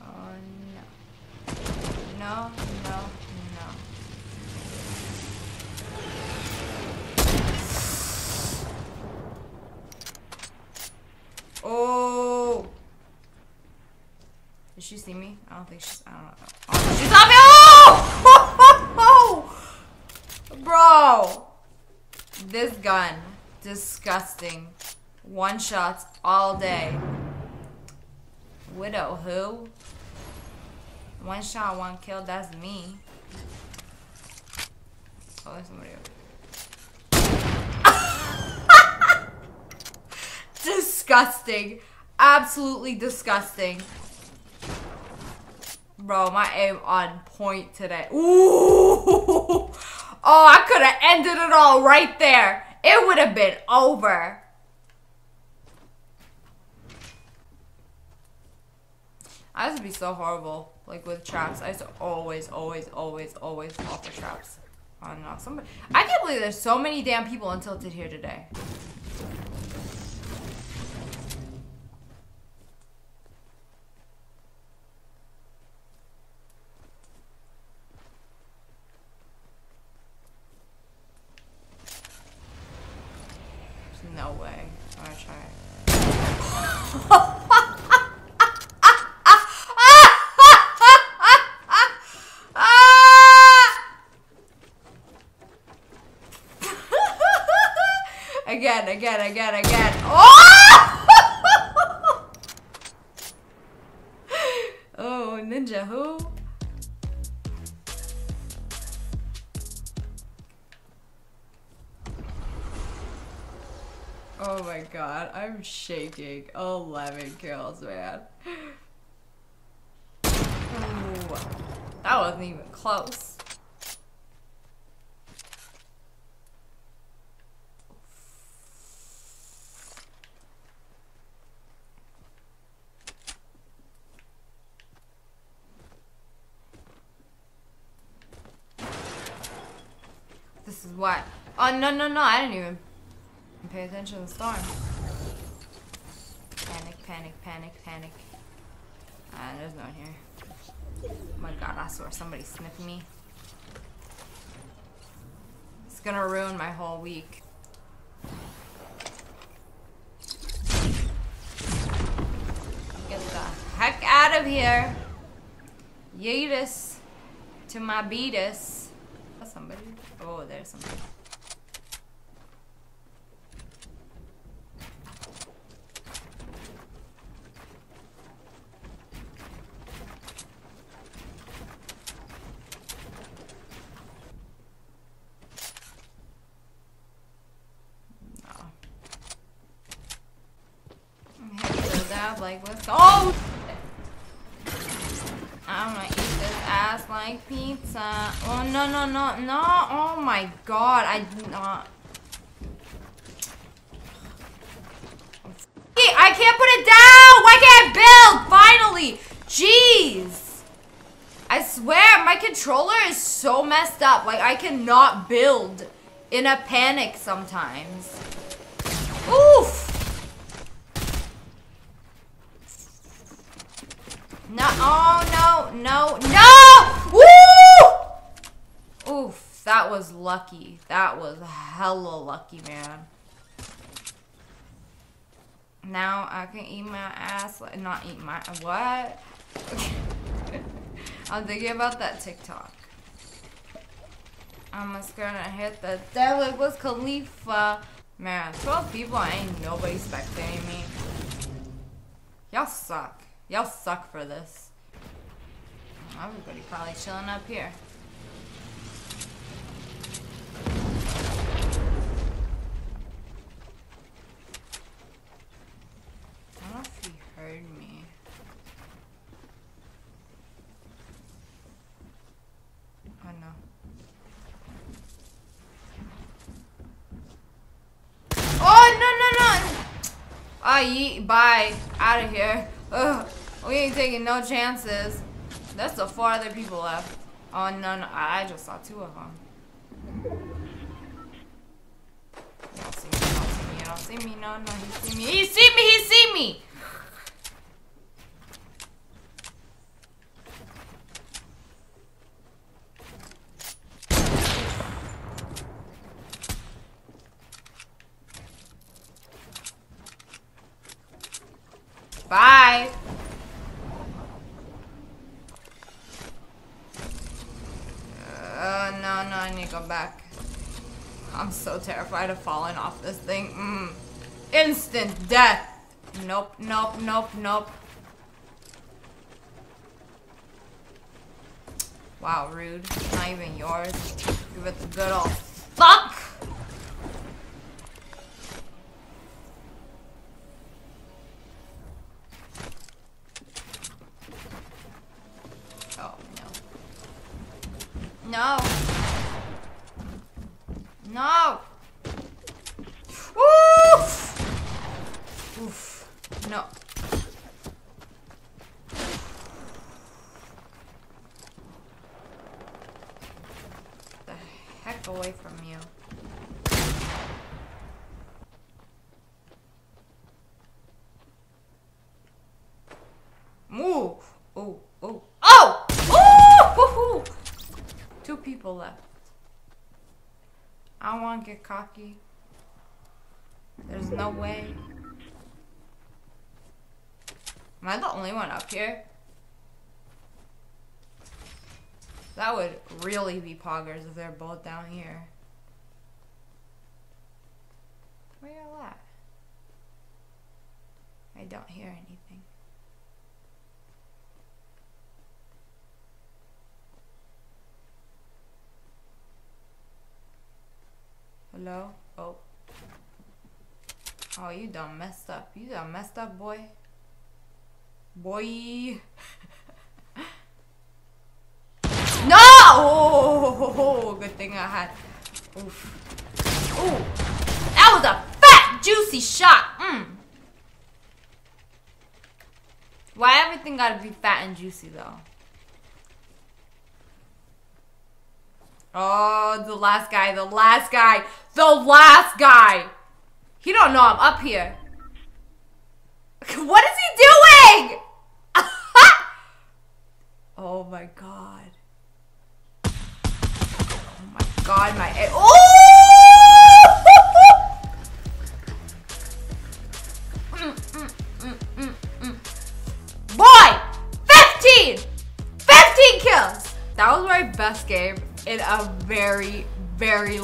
Oh no, no. Oh! Did she see me? I don't think she's. I don't know. Oh, she saw me! Oh! Bro! This gun. Disgusting. One shots all day. Widow who? One shot, one kill, that's me. Oh, there's somebody over disgusting. Absolutely disgusting. Bro, my aim on point today. Ooh! Oh, I could have ended it all right there. It would have been over. I used to be so horrible, like with traps. I used to always, always, always, always fall for traps. Oh no, somebody. I can't believe there's so many damn people on Tilted here today. There's no way. I'm gonna try it. Again, again, again. Oh! oh, ninja who? Oh my god, I'm shaking. 11 kills, man. Ooh, that wasn't even close. This is what? Oh, no, no, no, I didn't even pay attention to the storm. Panic, panic, panic, panic. Ah, there's no one here. Oh my god, I swear somebody sniffing me. It's gonna ruin my whole week. Get the heck out of here. Yeetus to my beatus. Oh, there's somebody. That, like, let's go. Oh! I'm gonna eat this ass like pizza. Oh, no, no, no, no. Oh my god, I do not. I can't put it down! Why can't I build? Finally! Jeez! I swear, my controller is so messed up. Like, I cannot build in a panic sometimes. Oof! No, oh, no, no, no! Woo! Oof, that was lucky. That was hella lucky, man. Now I can eat my ass, not eat my, what? I'm thinking about that TikTok. I'm just gonna hit the devil was Khalifa. Man, 12 people, ain't nobody spectating me. Y'all suck. Y'all suck for this. Everybody probably chilling up here. I don't know if he heard me. Oh no. Oh no no no! Ah, yeet, bye. Out of here. Ugh. We ain't taking no chances. That's the four other people left. Oh, no, no. I just saw two of them. You don't see me. You don't see me. No, no. He see me. He see me. He see me. Bye. Uh, no, no, I need to go back. I'm so terrified of falling off this thing. Mm. Instant death. Nope, nope, nope, nope. Wow, rude. not even yours. Give it the good old fuck. No. No. Get cocky. There's no way. Am I the only one up here? That would really be poggers if they're both down here. Where y'all at? I don't hear anything. Hello? Oh. Oh, you done messed up. You done messed up, boy. Boy. no! Oh, good thing I had. Oof. Ooh. That was a fat, juicy shot. Mm. Why everything gotta be fat and juicy, though? Oh, the last guy, the last guy, the last guy. He don't know I'm up here. What is he doing? oh my god. Oh my god, my Oh!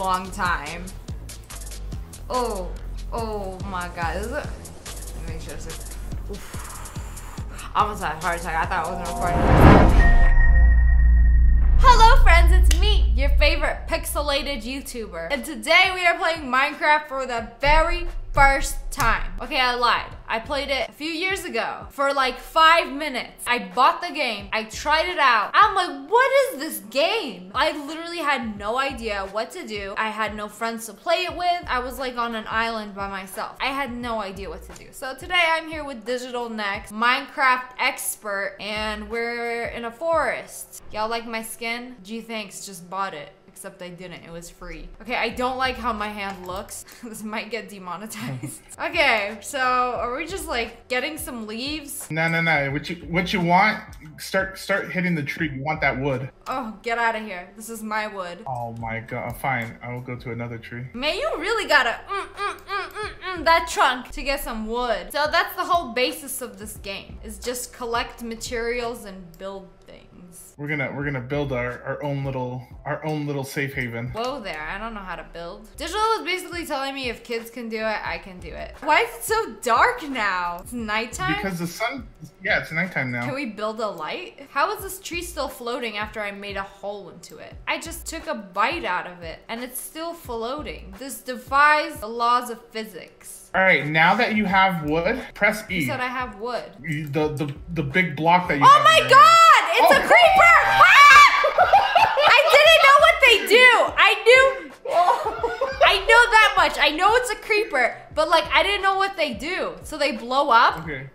Long time. Oh, oh my god. Is it? Let me make sure this is. Oof. I almost had a heart attack. I thought I wasn't recording. Hello friends, it's me, your favorite pixelated YouTuber. And today we are playing Minecraft for the very first time. Okay, I lied. I played it a few years ago for like five minutes. I bought the game. I tried it out. I'm like, what is this game? I literally had no idea what to do. I had no friends to play it with. I was like on an island by myself. I had no idea what to do. So today I'm here with Digital Next, Minecraft expert, and we're in a forest. Y'all like my skin? G thanks, just bought it except I didn't. It was free. Okay, I don't like how my hand looks. this might get demonetized. okay, so are we just like getting some leaves? No, no, no. What you what you want? Start start hitting the tree. You want that wood. Oh, get out of here. This is my wood. Oh my god. Fine. I will go to another tree. Man, you really gotta mm, mm, mm, mm, mm, that trunk to get some wood. So that's the whole basis of this game. Is just collect materials and build things. We're gonna we're gonna build our, our own little our own little safe haven. Whoa there, I don't know how to build. Digital is basically telling me if kids can do it, I can do it. Why is it so dark now? It's nighttime? Because the sun yeah, it's nighttime now. Can we build a light? How is this tree still floating after I made a hole into it? I just took a bite out of it and it's still floating. This defies the laws of physics. All right, now that you have wood, press E. You said I have wood. The the the big block that you. Oh my god! It's Oh. a creeper! Ah! I didn't know what they do. I knew. I know that much. I know it's a creeper, but like I didn't know what they do. So they blow up. Okay.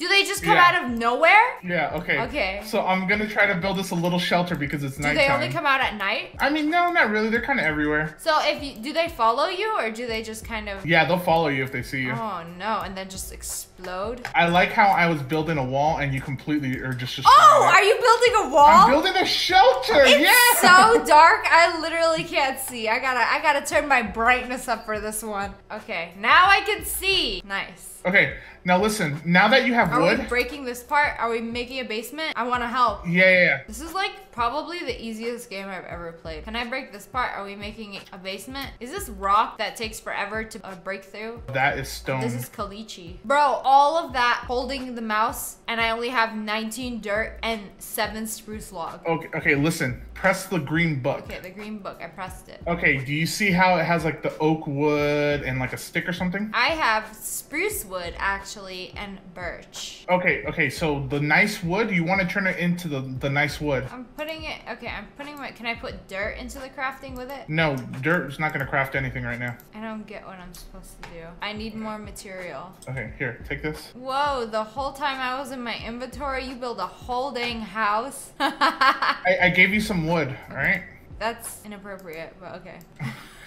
Do they just come Yeah. out of nowhere? Yeah. Okay. Okay. So I'm gonna try to build us a little shelter because it's Do nighttime. they only come out at night? I mean, no, not really. They're kind of everywhere. So if you do they follow you or do they just kind of Yeah, they'll follow you if they see you. Oh no, and then just explode? I like how I was building a wall and you completely are just just. Oh, are you building a wall? I'm building a shelter. It's yeah. so dark, I literally can't see. I gotta, I gotta turn my brightness up for this one. Okay, now I can see. Nice. Okay, now listen. Now that you have Are wood? we breaking this part? Are we making a basement? I want to help. Yeah, yeah, yeah. This is like probably the easiest game I've ever played. Can I break this part? Are we making a basement? Is this rock that takes forever to uh, break through? That is stone. This is caliche. Bro, all of that holding the mouse and I only have 19 dirt and 7 spruce log. Okay, okay, listen. Press the green book. Okay, the green book, I pressed it. Okay, do you see how it has like the oak wood and like a stick or something? I have spruce wood actually and birch. Okay, okay, so the nice wood, you want to turn it into the, the nice wood. I'm putting it, okay, I'm putting my, can I put dirt into the crafting with it? No, dirt is not going to craft anything right now. I don't get what I'm supposed to do. I need more material. Okay, here, take this. Whoa, the whole time I was in my inventory, you build a whole dang house. I, I gave you some wood, alright? That's inappropriate, but okay.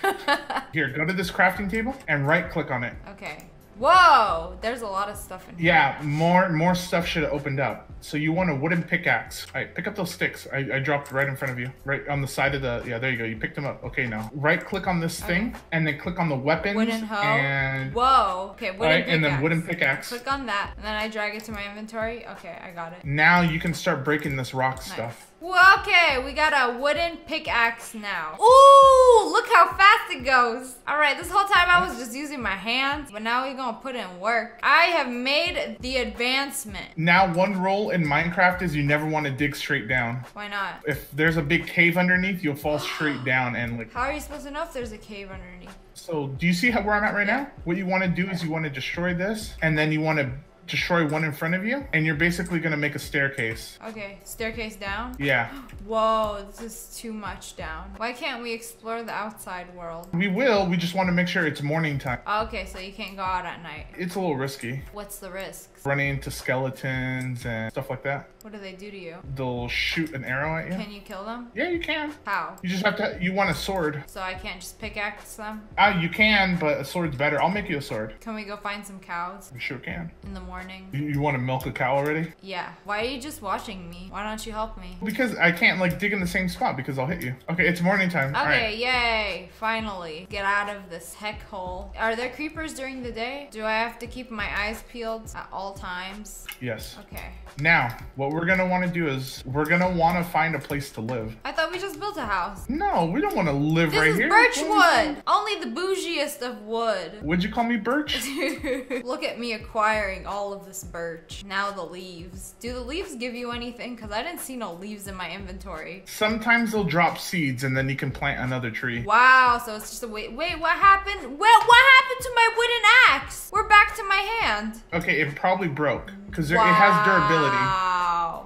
Here, go to this crafting table and right click on it. Okay. Whoa, there's a lot of stuff in here. Yeah, more more stuff should have opened up. So you want a wooden pickaxe. All right, pick up those sticks. I, I dropped right in front of you, right on the side of the. Yeah, there you go. You picked them up. Okay, now right click on this thing and then click on the weapons Wooden hoe. and. Whoa. Okay, wooden pickaxe. and then wooden pickaxe. Click on that, and then I drag it to my inventory. Okay, I got it. Now you can start breaking this rock stuff. Well, okay, we got a wooden pickaxe now. Ooh, look how fast it goes. All right, this whole time I was just using my hands, but now we're gonna put in work. I have made the advancement. Now one rule in Minecraft is you never want to dig straight down. Why not? If there's a big cave underneath, you'll fall straight down and like. How are you supposed to know if there's a cave underneath? So do you see how where I'm at right now? What you want to do is you want to destroy this, and then you want to destroy one in front of you, and you're basically gonna make a staircase. Okay, staircase down? Yeah. Whoa, this is too much down. Why can't we explore the outside world? We will. We just want to make sure it's morning time. Okay, so you can't go out at night. It's a little risky. What's the risk? Running into skeletons and stuff like that. What do they do to you? They'll shoot an arrow at you. Can you kill them? Yeah, you can. How? You just have to. You want a sword? So I can't just pickaxe them? Ah, you can, but a sword's better. I'll make you a sword. Can we go find some cows You sure can. in the morning? You, you want to milk a cow already? Yeah. Why are you just watching me? Why don't you help me? Because I can't like dig in the same spot because I'll hit you. Okay, it's morning time. All Okay, right. yay! Finally, get out of this heck hole. Are there creepers during the day? Do I have to keep my eyes peeled at all times? Yes. Okay. Now, what we're gonna want to do is we're gonna want to find a place to live. I thought we just built a house. No, we don't want to live This right is here. birch wood. Only the bougiest of wood. Would you call me birch? Look at me acquiring all of this birch. Now the leaves. Do the leaves give you anything? Because I didn't see no leaves in my inventory. Sometimes they'll drop seeds and then you can plant another tree. Wow, so it's just a wait. Wait, what happened? Wait, what happened to my wooden axe? We're back to my hand. Okay, it probably broke because it has durability.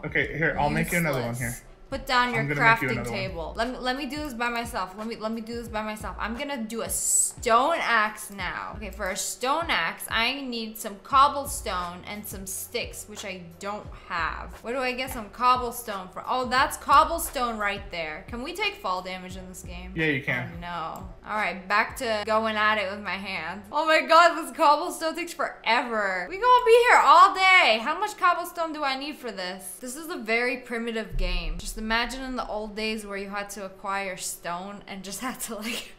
Okay, here I'll make you another one here. Put down your I'm gonna make you crafting one. table. Let me let me do this by myself. Let me let me do this by myself. I'm gonna do a stone axe now. Okay, for a stone axe, I need some cobblestone and some sticks, which I don't have. Where do I get some cobblestone for? Oh, that's cobblestone right there. Can we take fall damage in this game? Yeah, you can. Oh, no. All right, back to going at it with my hand. Oh my god, this cobblestone takes forever. We gonna be here all day. How much cobblestone do I need for this? This is a very primitive game. Just imagine in the old days where you had to acquire stone and just had to like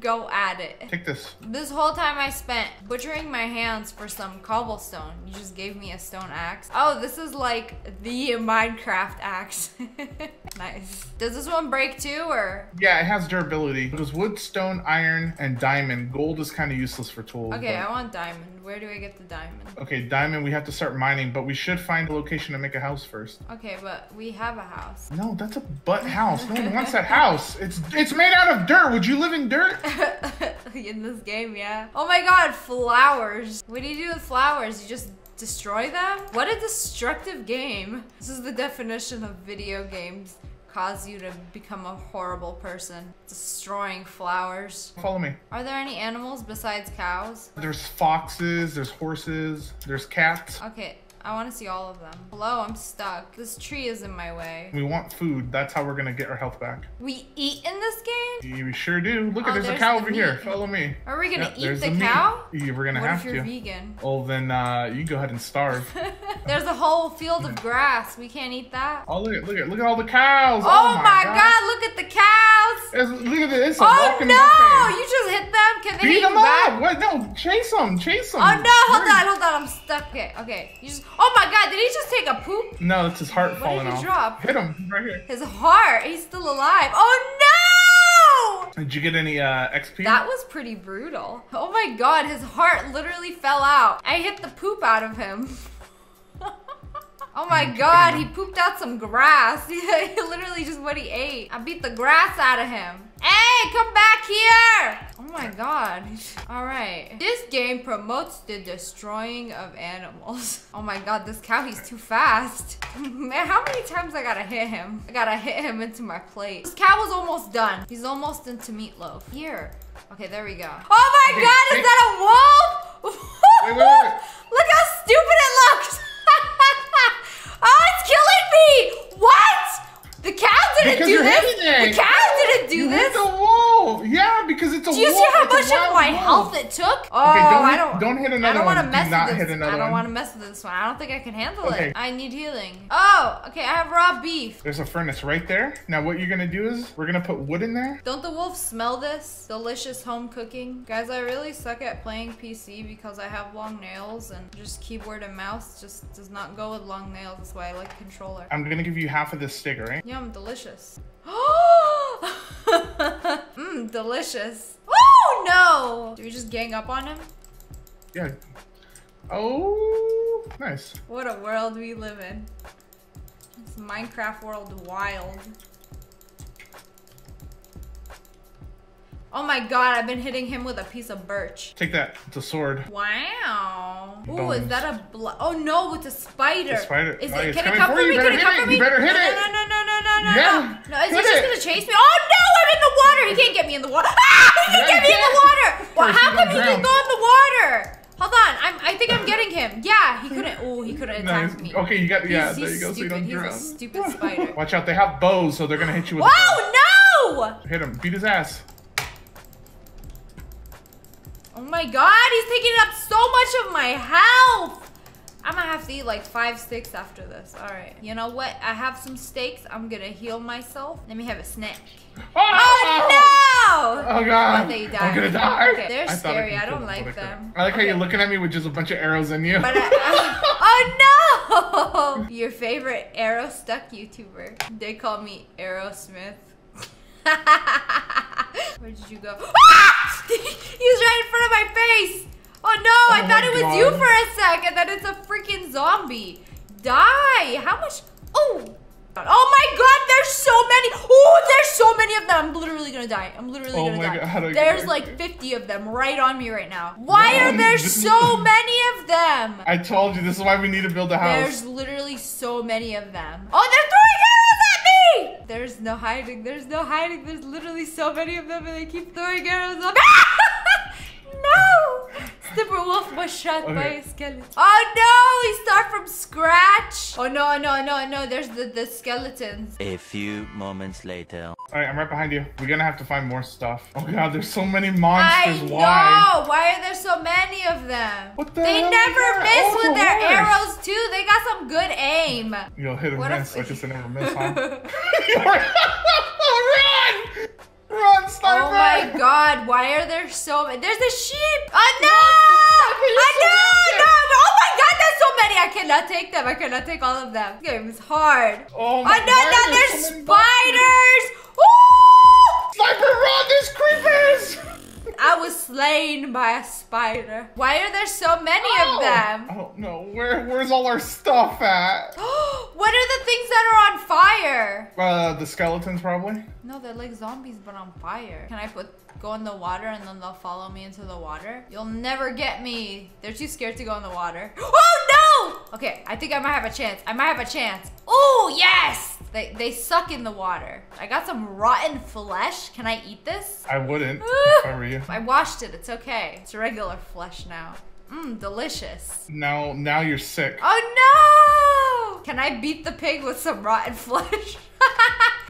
go at it. Take this. This whole time I spent butchering my hands for some cobblestone. You just gave me a stone axe. Oh, this is like the Minecraft axe. nice. Does this one break too or? Yeah, it has durability. It goes wood, stone, iron, and diamond. Gold is kind of useless for tools. Okay, but- I want diamond. Where do I get the diamond? Okay, diamond, we have to start mining, but we should find a location to make a house first. Okay, but we have a house. No, that's a butt house. No one wants that house. It's it's made out of dirt. Would you live in dirt? In this game, yeah. Oh my god, flowers. What do you do with flowers? You just destroy them? What a destructive game. This is the definition of video games. Cause you to become a horrible person. Destroying flowers. Follow me. Are there any animals besides cows? There's foxes, there's horses, there's cats. Okay, I want to see all of them. Hello, I'm stuck. This tree is in my way. We want food. That's how we're gonna get our health back. We eat in this game? You sure do. Look Oh, at there's a cow the over here. Follow me. Are we gonna Yeah, eat there's the cow? Yeah, we're gonna What have if you're to. vegan? Well, then uh, you go ahead and starve. There's a whole field of grass. We can't eat that. oh, look at look at look at all the cows. Oh, my god. look at the cows! It's- look at this. It's a Oh no! You just hit them? Can they Beat them back? up. what? No, chase him, chase him. Oh no, hold on, hold on, I'm stuck. Okay, okay. You just Oh my god, did he just take a poop? No, it's his heart What falling did he off. drop? Hit him right here. His heart, he's still alive. Oh no! Did you get any uh, XP? That was pretty brutal. Oh my god, his heart literally fell out. I hit the poop out of him. Oh my god, he pooped out some grass. he literally just what he ate. I beat the grass out of him. Hey, come back here! Oh my god. Alright. This game promotes the destroying of animals. Oh my god, this cow, he's too fast. Man, how many times I gotta hit him? I gotta hit him into my plate. This cow was almost done. He's almost into meatloaf. Here. Okay, there we go. Oh my Okay, god, is that a wolf? Wait, wait, wait. Look how stupid it looks! Oh, it's killing me! What? The cow didn't Because do you're this. hitting it. The cow didn't do you this. hit the wall. Yeah, because it's a do you see how It's much of my wolf. health it took? Oh, Okay, don't oh, I hit- don't. don't hit another I don't want to mess with this. I don't want to mess with this one. I don't think I can handle Okay. it. I need healing. Oh, okay. I have raw beef. There's a furnace right there. Now what you're gonna do is we're gonna put wood in there. Don't the wolves smell this? Delicious home cooking. Guys, I really suck at playing PC because I have long nails and just keyboard and mouse just does not go with long nails. That's why I like controller. I'm gonna give you half of this stick, alright? Yum, delicious. Mmm, delicious. Oh no! Do we just gang up on him? Yeah. Oh, nice. What a world we live in. It's Minecraft world wild. Oh my god, I've been hitting him with a piece of birch. Take that. It's a sword. Wow. Ooh, Bones. is that a blo- Oh no, it's a spider. A spider. Is Oh, it, it's can it come for me? You Can it come for me? You better hit no, it. No, no, no, no, no, no, Yeah. no. No, is he just it. gonna chase me? Oh no, I'm in the water. He can't get me in the water. Ah, he can Yeah, get he me in the water. Well, how come he can go in the water? Hold on, I'm, I think I'm getting him. Yeah, he couldn't. Oh, he couldn't attack me. Okay, you got yeah. He's- there you go. So you don't He's a drown. stupid spider. Watch out. They have bows, so they're gonna hit you with. Whoa, no! A. Hit him. Beat his ass. Oh my god, he's taking up so much of my health! I'm gonna have to eat like five steaks after this. Alright. You know what? I have some steaks. I'm gonna heal myself. Let me have a snack. Oh, oh, no! Oh god. Oh, they died. I'm gonna die. Okay, they're I thought I scary. I don't like but them. I like how you're looking at me with just a bunch of arrows in you. But I, oh no! Your favorite arrow stuck YouTuber. They call me Aerosmith. Where did you go? Ah! he was right in front of my face! Oh no, I Oh thought it was you for a sec, and then it's a freaking zombie. Die! How much? Oh! Oh my god, there's so many! Oh, there's so many of them! I'm literally gonna die. I'm literally Oh gonna die. God, there's like 50 of them right on me right now. Why are there so many of them? I told you this is why we need to build a house. There's literally so many of them. Oh, they're throwing me! There's no hiding. There's no hiding. There's literally so many of them, and they keep throwing arrows me. no! Sniper Wolf was shot by a skeleton. Oh no! He start from scratch. Oh no! No! No! No! There's the the skeletons. A few moments later. All right, I'm right behind you. We're gonna have to find more stuff. Oh god, there's so many monsters. I monsters. know. Why? Why are there so many of them? What the they hell never miss Oh, with their horse. arrows too. They got some good aim. You'll hit and What if- miss. I guess I never miss, huh? Run! Run, sniper! Oh my god, why are there so many? There's a sheep! Oh no! Oh no, no! Oh my god, there's so many! I cannot take them. I cannot take all of them. This game is hard. Oh Oh my ah, no, why no, are there's so spiders! Ooh! Sniper, run! There's creepers! I was slain by a spider. Why are there so many of them? Oh no, where where's all our stuff at? what are the things that are on fire? Uh, the skeletons probably. No, they're like zombies but on fire. Can I put go in the water and then they'll follow me into the water? You'll never get me. They're too scared to go in the water. Oh no! Okay, I think I might have a chance. I might have a chance. Oh yes! They they suck in the water. I got some rotten flesh. Can I eat this? I wouldn't if I were you. I washed it. It's okay. It's regular flesh now. Mmm, delicious. Now, now you're sick. Oh no! Can I beat the pig with some rotten flesh?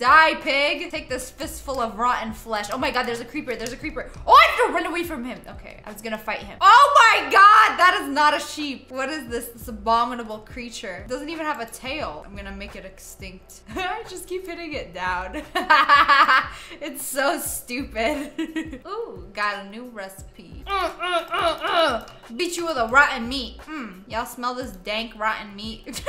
Die, pig. Take this fistful of rotten flesh. Oh my god, there's a creeper. There's a creeper. Oh, I have to run away from him. Okay, I was gonna fight him. Oh my god, that is not a sheep. What is this? This abominable creature. It doesn't even have a tail. I'm gonna make it extinct. I just keep hitting it down. it's so stupid. Ooh, got a new recipe. Uh, uh, uh, uh. Beat you with a rotten meat. Mm, y'all smell this dank rotten meat?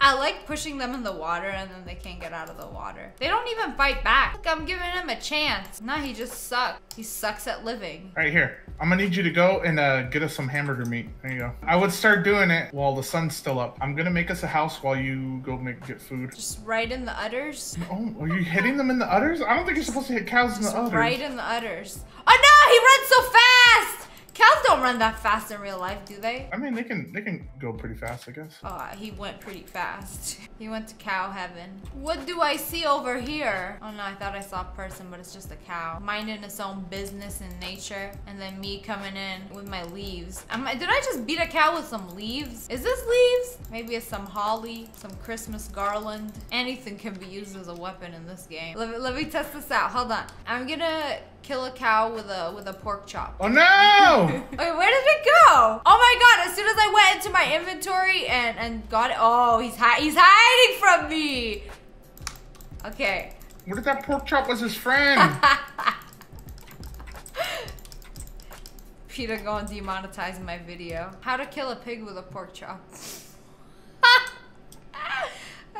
I like pushing them in the water and then they can't get out of the water. They don't even fight back. Look, I'm giving him a chance. Nah, he just sucks. He sucks at living. All right, here. I'm gonna need you to go and uh, get us some hamburger meat. There you go. I would start doing it while the sun's still up. I'm gonna make us a house while you go make get food. Just right in the udders. Oh, are you hitting them in the udders? I don't think you're supposed to hit cows in the udders. Right in the udders. Oh no, he runs so fast! Cows don't run that fast in real life, do they? I mean, they can they can go pretty fast, I guess. Oh, he went pretty fast. He went to cow heaven. What do I see over here? Oh no, I thought I saw a person, but it's just a cow. Minding its own business in nature. And then me coming in with my leaves. Am I, did I just beat a cow with some leaves? Is this leaves? Maybe it's some holly, some Christmas garland. Anything can be used as a weapon in this game. Let me, let me test this out. Hold on. I'm gonna kill a cow with a with a pork chop. Oh no! Wait, where did it go? Oh my god, as soon as I went into my inventory and, and got it. Oh, he's, hi he's hiding from me. Okay. What if that pork chop was his friend? PETA going demonetizing my video. How to kill a pig with a pork chop.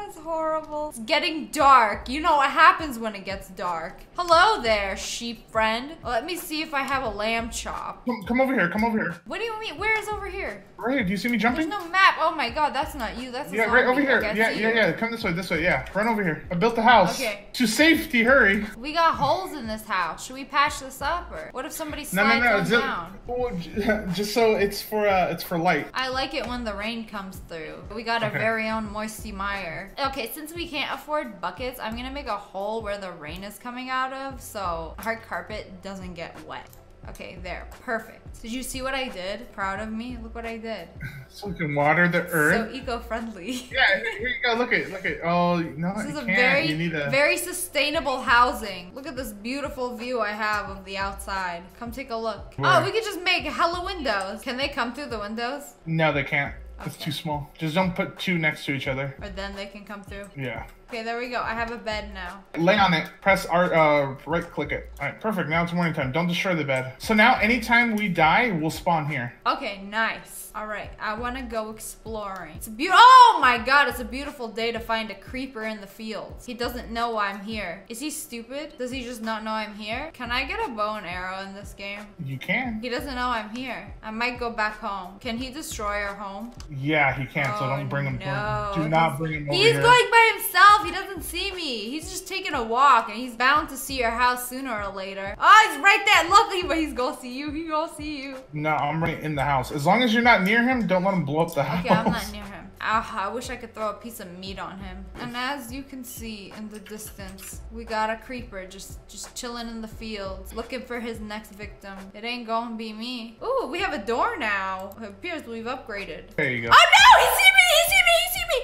That's horrible. It's getting dark. You know what happens when it gets dark. Hello there, sheep friend. Let me see if I have a lamb chop. Come, come over here. Come over here. What do you mean? Where is over here? Right. Do you see me jumping? There's no map. Oh my god, that's not you. That's a Yeah, right over here. Okay, Yeah, yeah, you. yeah. Come this way. This way. Yeah. Run over here. I built the house. Okay. To safety. Hurry. We got holes in this house. Should we patch this up or what if somebody No, slides no, no. Just, down? well, just so it's for uh, it's for light. I like it when the rain comes through. We got our very own Moisty Mire. Okay, since we can't afford buckets, I'm gonna make a hole where the rain is coming out of so hard carpet doesn't get wet. Okay, there. Perfect. Did you see what I did? Proud of me? Look what I did. So we can water the So earth. eco-friendly. yeah. Here, you go. Look at look at. Oh no, This you is a can't. very, a. very sustainable housing. Look at this beautiful view I have of the outside. Come take a look. Oh, Where? Oh, we could just make hella windows. Can they come through the windows? No, they can't. It's too small. Just don't put two next to each other. Or then they can come through? Yeah. Okay, there we go. I have a bed now. Lay on it. Press R. Uh, right click it. All right. Perfect. Now it's morning time. Don't destroy the bed. So now, anytime we die, we'll spawn here. Okay, nice. All right, I want to go exploring. It's a beautiful. Oh my god, it's a beautiful day to find a creeper in the fields. He doesn't know why I'm here. Is he stupid? Does he just not know I'm here? Can I get a bow and arrow in this game? You can. He doesn't know I'm here. I might go back home. Can he destroy our home? Yeah, he can. so Oh, don't bring him. no. Do not bring him over He's here. going by himself. He doesn't see me. He's just taking a walk, and he's bound to see your house sooner or later. Oh, he's right there. Lovely, but he's gonna see you. He gonna see you. No, I'm right in the house. As long as you're not near him, don't let him blow up the house. Okay, I'm not near him. Ah, I wish I could throw a piece of meat on him. And as you can see in the distance, we got a creeper just just chilling in the fields, looking for his next victim. It ain't gonna be me. Ooh, we have a door now. It appears we've upgraded. There you go. Oh no! He see me! He see me! He see me!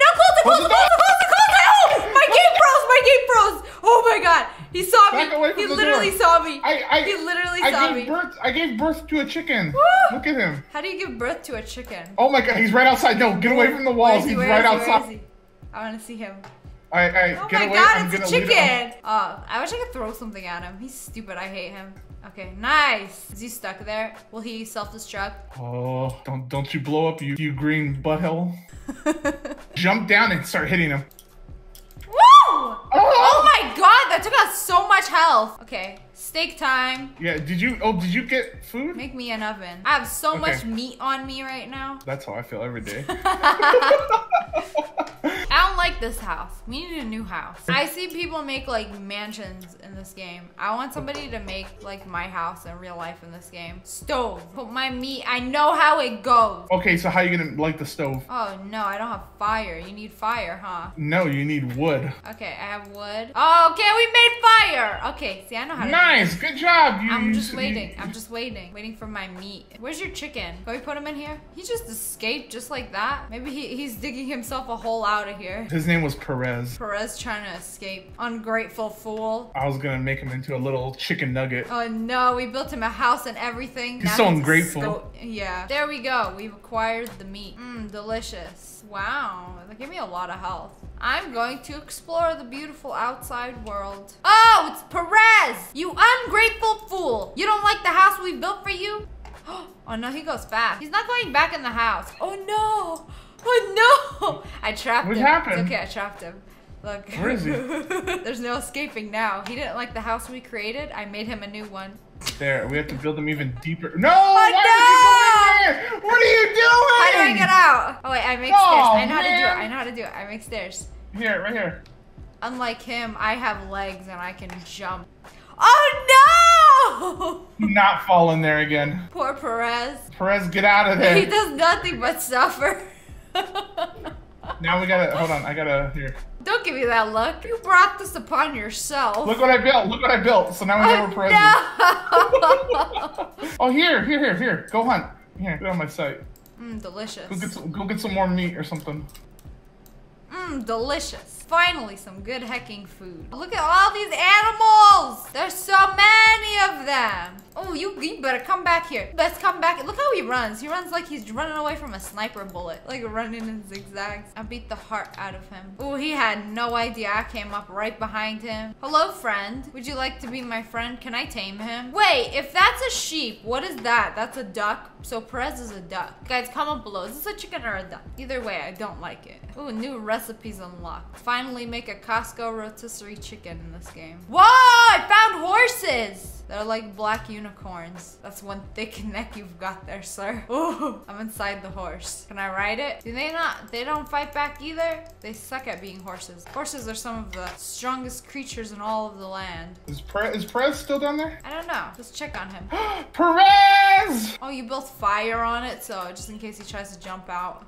No, close it! Close! Close it! Close it! Close it! Oh! My froze! My game froze! Oh my god! He saw Back me! He literally door. saw me! I, I, he literally I saw gave me! birth. I gave birth to a chicken. Look at him. How do you give birth to a chicken? Oh my god, he's right outside. No, get away from the walls. he? He's right is? Outside. he? I want to see him. All right, all right, Oh my away. god, I'm it's a gonna leave it chicken! Oh, I wish I could throw something at him. He's stupid. I hate him. Okay, nice. Is he stuck there? Will he self-destruct? Oh, don't don't you blow up, you you green butthole. Jump down and start hitting him. Woo! Oh! oh my god, that took out so much health. Okay, steak time. Yeah, did you? Oh, did you get food? Make me an oven. I have so much meat on me right now. That's how I feel every day. I don't like this house. We need a new house. I see people make like mansions in this game. I want somebody to make like my house in real life in this game. Stove. Put my meat. I know how it goes. okay, so how are you gonna light the stove? Oh no, I don't have fire. You need fire, huh? No, you need wood. Okay, I have wood. Oh, okay, we made fire. Okay, see, I know how to Nice, good job. You, I'm just waiting. I'm just waiting. Waiting for my meat. Where's your chicken? Can we put him in here? He just escaped just like that. Maybe he, he's digging himself a hole out of here. His name was Perez. Perez trying to escape. Ungrateful fool. I was gonna make him into a little chicken nugget. Oh no, we built him a house and everything. He's Now so he's ungrateful. yeah. There we go. We've acquired the meat. Mmm, delicious. Wow. That gave me a lot of health. I'm going to explore the beautiful outside world. Oh, it's Perez! You ungrateful fool! You don't like the house we built for you? Oh no, he goes fast. He's not going back in the house. Oh no! Oh no! I trapped What him. happened? It's okay, I trapped him. Look. Where is he? There's no escaping now. He didn't like the house we created. I made him a new one. There, we have to build them even deeper. No! Why no! you go in there? What are you doing? How do I get out? Oh wait, I make Oh, stairs. I know how to do it. I know how to do it. I make stairs. Here, right here. Unlike him, I have legs and I can jump. Oh no! Not fall in there again. Poor Perez. Perez, get out of there. He does nothing but suffer. Now we gotta, hold on, I gotta, here. Don't give me that look. You brought this upon yourself. Look what I built, look what I built. So now we where Perez is. Oh, here, here, here, here. Go hunt. Here, get on my site. Mmm, delicious. Go get some, go get some more meat or something. Mmm, delicious. Finally, some good hecking food. Look at all these animals! There's so many of them! Oh, you, you better come back here. Let's come back. Look how he runs. He runs like he's running away from a sniper bullet. Like running in zigzags. I beat the heart out of him. Oh, he had no idea I came up right behind him. Hello, friend. Would you like to be my friend? Can I tame him? Wait, if that's a sheep, what is that? That's a duck. So Perez is a duck. Guys, comment below. Is this a chicken or a duck? Either way, I don't like it. Ooh, new recipes unlocked. Finally make a Costco rotisserie chicken in this game. Whoa! I found horses! They're like black unicorns. That's one thick neck you've got there, sir. Ooh, I'm inside the horse. Can I ride it? Do they not? They don't fight back either? They suck at being horses. Horses are some of the strongest creatures in all of the land. Is Perez, is Perez still down there? I don't know. Let's check on him. Perez! Oh, you built fire on it, so just in case he tries to jump out.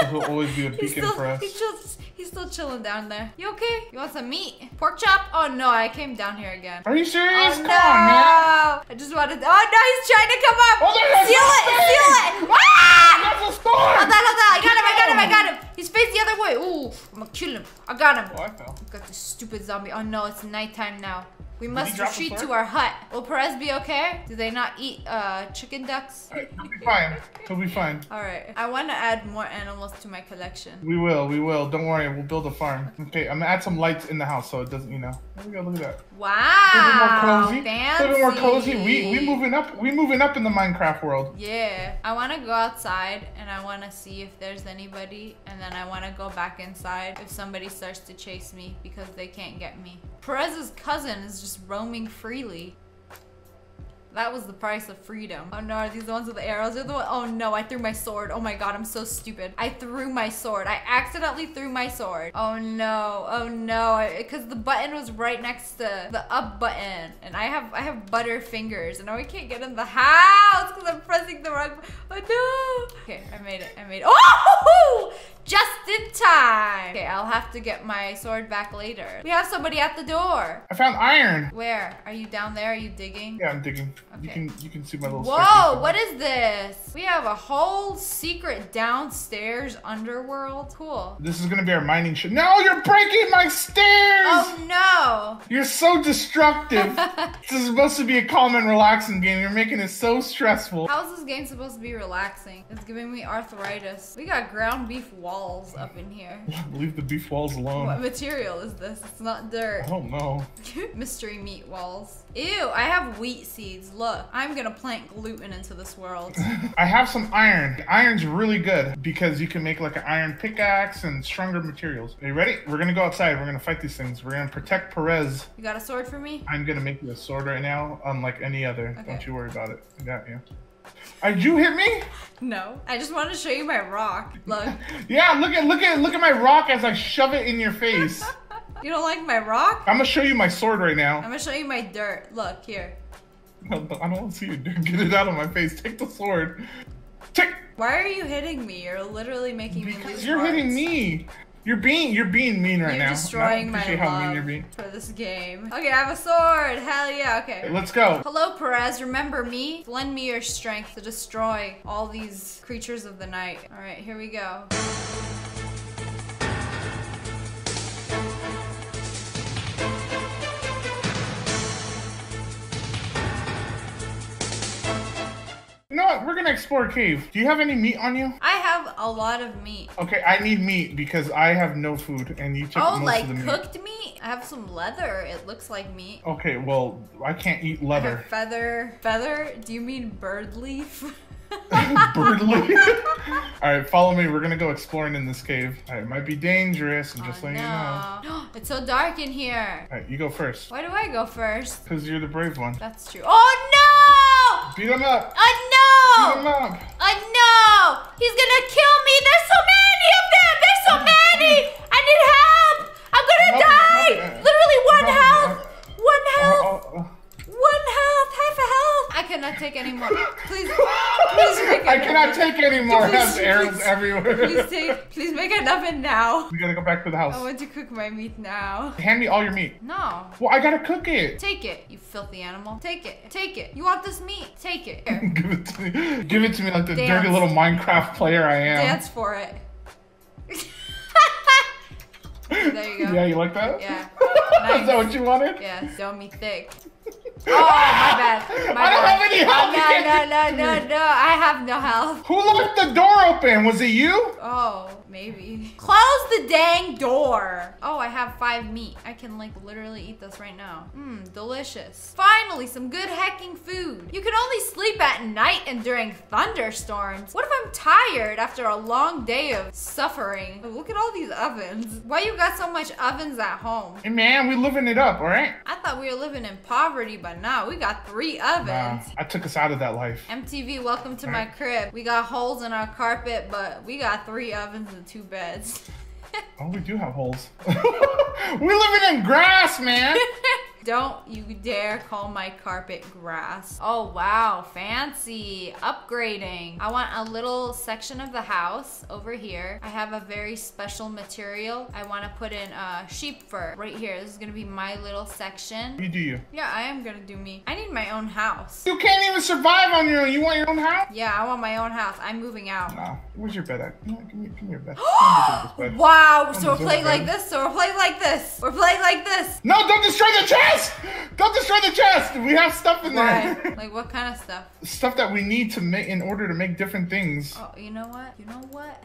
So he'll always be a He's beacon still, for us. he's, just, he's still chilling down there. You okay? You want some meat? Pork chop? Oh no, I came down here again. Are you serious? Oh, Come no. on, man. I just wanted. Oh no, he's trying to come up. Oh, there- seal it, there's a seal thing. it. Ah! That's a storm. Hold on, hold on. I got him, I got him, I got him. He's faced the other way. Ooh, I'm gonna kill him. I got him. Oh, I fell. Got this stupid zombie. Oh no, it's nighttime now. We must drop the retreat to our hut. Will Perez be okay? Do they not eat uh, chicken ducks? He'll be fine. He'll be fine. Alright. I want to add more animals to my collection. We will, we will. Don't worry, we'll build a farm. Okay, I'm gonna add some lights in the house so it doesn't, you know. There we go, look at that. Wow. a little bit more cozy. Fancy. A little bit more cozy. We we moving up. We moving up in the Minecraft world. Yeah. I want to go outside and I want to see if there's anybody and then I want to go back inside if somebody starts to chase me because they can't get me. Perez's cousin is just roaming freely. That was the price of freedom. Oh no, are these the ones with the arrows? Are the one? Oh no, I threw my sword. Oh my god, I'm so stupid. I threw my sword. I accidentally threw my sword. Oh no, oh no, because the button was right next to the up button, and I have I have butter fingers, and now we can't get in the house because I'm pressing the wrong. Oh no. Okay, I made it. I made it. Oh! Just in time. Okay, I'll have to get my sword back later. We have somebody at the door. I found iron. Where? Are you down there? Are you digging? Yeah, I'm digging. You can you can see my little. Whoa, what is this? We have a whole secret downstairs underworld. Cool. This is gonna be our mining ship. No, you're breaking my stairs. Oh no. You're so destructive. this is supposed to be a calm and relaxing game. You're making it so stressful. How is this game supposed to be relaxing? It's giving me arthritis. We got ground beef walls up in here. Leave the beef walls alone. What material is this? It's not dirt. I don't know. Mystery meat walls. Ew, I have wheat seeds. Look, I'm gonna plant gluten into this world. I have some iron. Iron's really good because you can make like an iron pickaxe and stronger materials. Are you ready? We're gonna go outside. We're gonna fight these things. We're gonna protect Perez. You got a sword for me? I'm gonna make you a sword right now, unlike any other. Okay. Don't you worry about it. I got you. Uh, you hit me? No. I just wanted to show you my rock. Look. Yeah, look at look at look at my rock as I shove it in your face. You don't like my rock? I'm gonna show you my sword right now. I'm gonna show you my dirt. Look, here. No, I don't want to see you get it out of my face. Take the sword. Take. Why are you hitting me? You're literally making me lose You're hitting me. You're being you're being mean right now. You're now. destroying my appreciate how mean love you're being. for this game. Okay, I have a sword. Hell yeah. Okay. Let's go. Hello, Perez. Remember me? Lend me your strength to destroy all these creatures of the night. All right, here we go. We're gonna explore a cave. Do you have any meat on you? I have a lot of meat. Okay, I need meat because I have no food and you took Oh, most like of the meat. cooked meat? I have some leather. It looks like meat. Okay, well, I can't eat leather. feather. Feather? Do you mean bird leaf? Birdly. Alright, follow me. We're gonna go exploring in this cave. Alright, it might be dangerous. I'm just oh, letting you know. No. it's so dark in here. Alright, you go first. Why do I go first? Because you're the brave one. That's true. Oh no! Beat him up! Oh Beat him no! up! Oh no! He's gonna kill me! There's so many of them! There's so many! I need help! I'm gonna die! Literally one health! One oh, oh, health! Oh. One health! Half a health! I cannot take any more. Please, please make oh. I cannot oven. take any more. I Please, have arrows everywhere. Please take, please make an oven now. We gotta go back to the house. I want to cook my meat now. Hand me all your meat. No. Well, I gotta cook it. Take it, you filthy animal. Take it. Take it. You want this meat? Take it. Give it to me. Give it to me like the Dance. dirty little Minecraft player I am. Dance for it. there you go. Yeah, you like that? Yeah. nice. Is that what you wanted? Yeah, show me thick. Oh, my bad. My I don't bad. have any health. Oh, You no, no, no, no, no. I have no health. Who left the door open? Was it you? Oh, maybe. Close the dang door. Oh, I have five meat. I can like literally eat this right now. Mmm, delicious. Finally, some good hacking food. You can only sleep at night and during thunderstorms. What if I'm tired after a long day of suffering? Oh, look at all these ovens. Why you got so much ovens at home? Hey man, we living it up, alright? I thought we were living in poverty, but now we got three ovens. Nah, I took us out of that life. MTV, welcome to my crib. We got holes in our carpet, but we got three ovens and two beds. Oh, we do have holes. We're living in grass, man. Don't you dare call my carpet grass. Oh wow, fancy. Upgrading. I want a little section of the house over here. I have a very special material. I want to put in uh, sheep fur right here. This is gonna be my little section. You do you. Yeah, I am gonna do me. I need my own house. You can't even survive on your own. You want your own house? Yeah, I want my own house. I'm moving out. No. Where's your bed at? You know what? Give me, give me your bed. I don't deserve this bed. Wow, so we're playing like this, so we're playing like this. We're playing like this. No, don't destroy the chest! Don't destroy the chest! We have stuff in Why? there. like what kind of stuff? stuff that we need to make in order to make different things. Oh, you know what? You know what?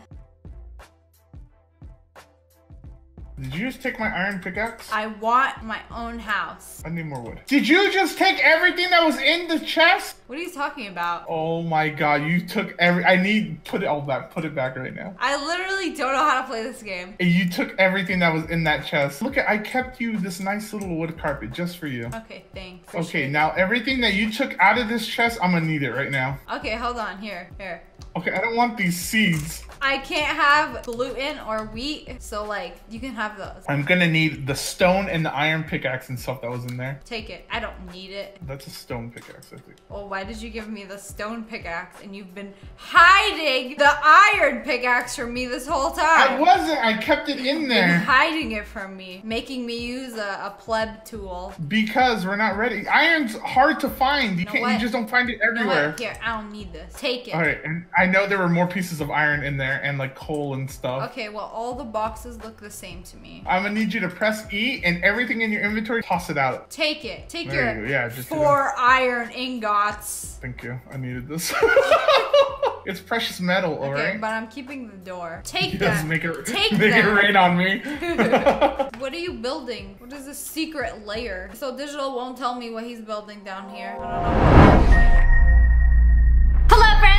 Did you just take my iron pickaxe? I want my own house. I need more wood. Did you just take everything that was in the chest? What are you talking about? Oh my god, you took every I need put it all back. Put it back right now. I literally don't know how to play this game. You took everything that was in that chest. Look at I kept you this nice little wood carpet just for you. Okay, thanks. Okay, now everything that you took out of this chest, I'm gonna need it right now. Okay, hold on. Here, here. Okay, I don't want these seeds. I can't have gluten or wheat, so like you can have those. I'm gonna need the stone and the iron pickaxe and stuff that was in there. Take it. I don't need it. That's a stone pickaxe, I think. Well, why did you give me the stone pickaxe and you've been hiding the iron pickaxe from me this whole time? I wasn't, I kept it in there. hiding it from me, making me use a, a pleb tool. Because we're not ready. Iron's hard to find. You know can't what? you just don't find it You know everywhere. Here, I don't need this. Take it. Alright, and I know there were more pieces of iron in there and like coal and stuff. Okay, well, all the boxes look the same to me. I'm gonna need you to press E and everything in your inventory, toss it out. Take it. Take There your you. Yeah, just four iron ingots. Thank you. I needed this. it's precious metal, Okay, alright? but I'm keeping the door. Take Yes, that. make it Take make it rain on me. what are you building? What is this secret layer? So digital won't tell me what he's building down here.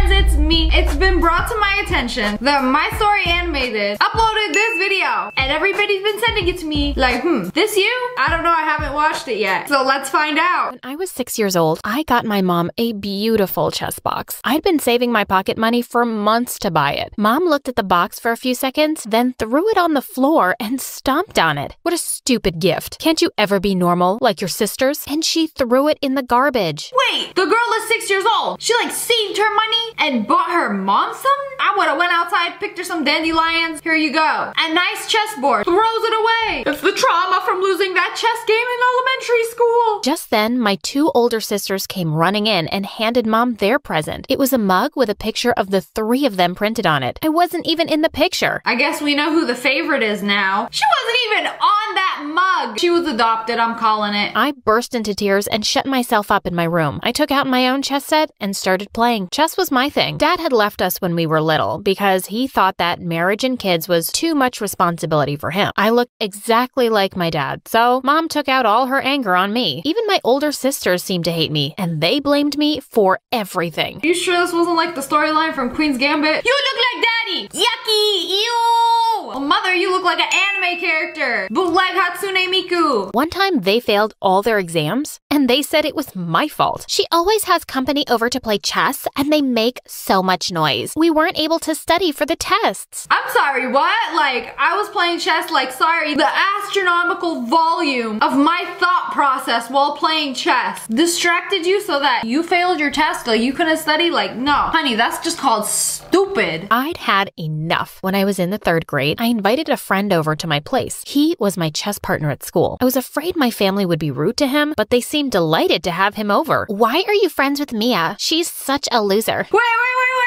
Friends, it's me. It's been brought to my attention that My Story Animated uploaded this video and everybody's been sending it to me like, hmm, this you? I don't know, I haven't watched it yet. So let's find out. When I was six years old, I got my mom a beautiful chess box. I'd been saving my pocket money for months to buy it. Mom looked at the box for a few seconds, then threw it on the floor and stomped on it. What a stupid gift. Can't you ever be normal like your sisters? And she threw it in the garbage. Wait, the girl is six years old. She like saved her money and bought her mom something? I would've went outside, picked her some dandelions. Here you go. A nice chessboard. Throws it away. It's the trauma from losing that chess game in elementary school. Just then, my two older sisters came running in and handed mom their present. It was a mug with a picture of the three of them printed on it. I wasn't even in the picture. I guess we know who the favorite is now. She wasn't even on that mug. She was adopted, I'm calling it. I burst into tears and shut myself up in my room. I took out my own chess set and started playing. Chess was my thing. Dad had left us when we were little because he thought that marriage and kids was too much responsibility for him. I looked exactly like my dad, so mom took out all her anger on me. Even my older sisters seemed to hate me, and they blamed me for everything. Are You sure this wasn't like the storyline from Queen's Gambit? You look like Yucky! Ew! Well, mother, you look like an anime character! Bootleg Hatsune Miku! One time they failed all their exams, and they said it was my fault. She always has company over to play chess, and they make so much noise. We weren't able to study for the tests. I'm sorry, what? Like, I was playing chess, like, sorry, the astronomical volume of my thought process while playing chess distracted you so that you failed your test, like, you couldn't study? Like, no. Honey, that's just called stupid. I'd had enough. When I was in the third grade, I invited a friend over to my place. He was my chess partner at school. I was afraid my family would be rude to him, but they seemed delighted to have him over. Why are you friends with Mia? She's such a loser. Wait, wait, wait,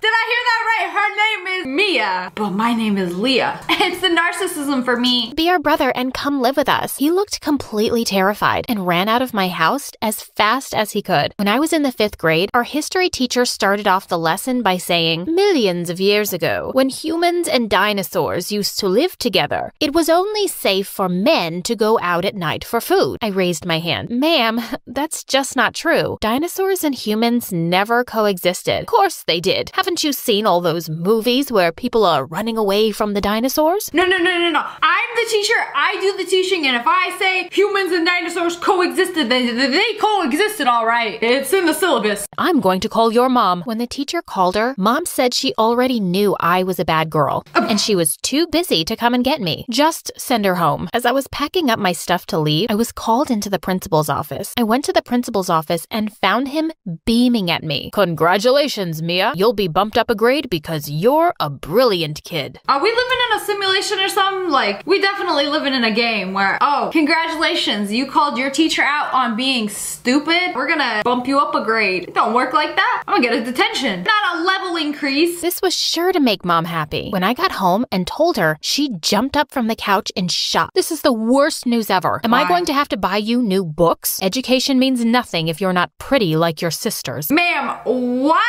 Did I hear that right? Her name is Mia, but my name is Leah. It's the narcissism for me. Be our brother and come live with us. He looked completely terrified and ran out of my house as fast as he could. When I was in the fifth grade, our history teacher started off the lesson by saying, Millions of years ago, when humans and dinosaurs used to live together, it was only safe for men to go out at night for food. I raised my hand. Ma'am, that's just not true. Dinosaurs and humans never coexisted. Of course they did. Haven't you seen all those movies where people are running away from the dinosaurs? No, no, no, no, no. I'm the teacher. I do the teaching, and if I say humans and dinosaurs coexisted, then they coexisted, all right. It's in the syllabus. I'm going to call your mom. When the teacher called her, mom said she already knew I was a bad girl, oh. and she was too busy to come and get me. Just send her home. As I was packing up my stuff to leave, I was called into the principal's office. I went to the principal's office and found him beaming at me. Congratulations, Mia. You'll be bumped up a grade because you're a brilliant kid. Are we living in a simulation or something? Like, we definitely living in a game where, oh, congratulations, you called your teacher out on being stupid. We're gonna bump you up a grade. It don't work like that. I'm gonna get a detention, not a level increase. This was sure to make mom happy. When I got home and told her, she jumped up from the couch in shock. This is the worst news ever. Am I going to have to buy you new books? Education means nothing if you're not pretty like your sisters. Ma'am, what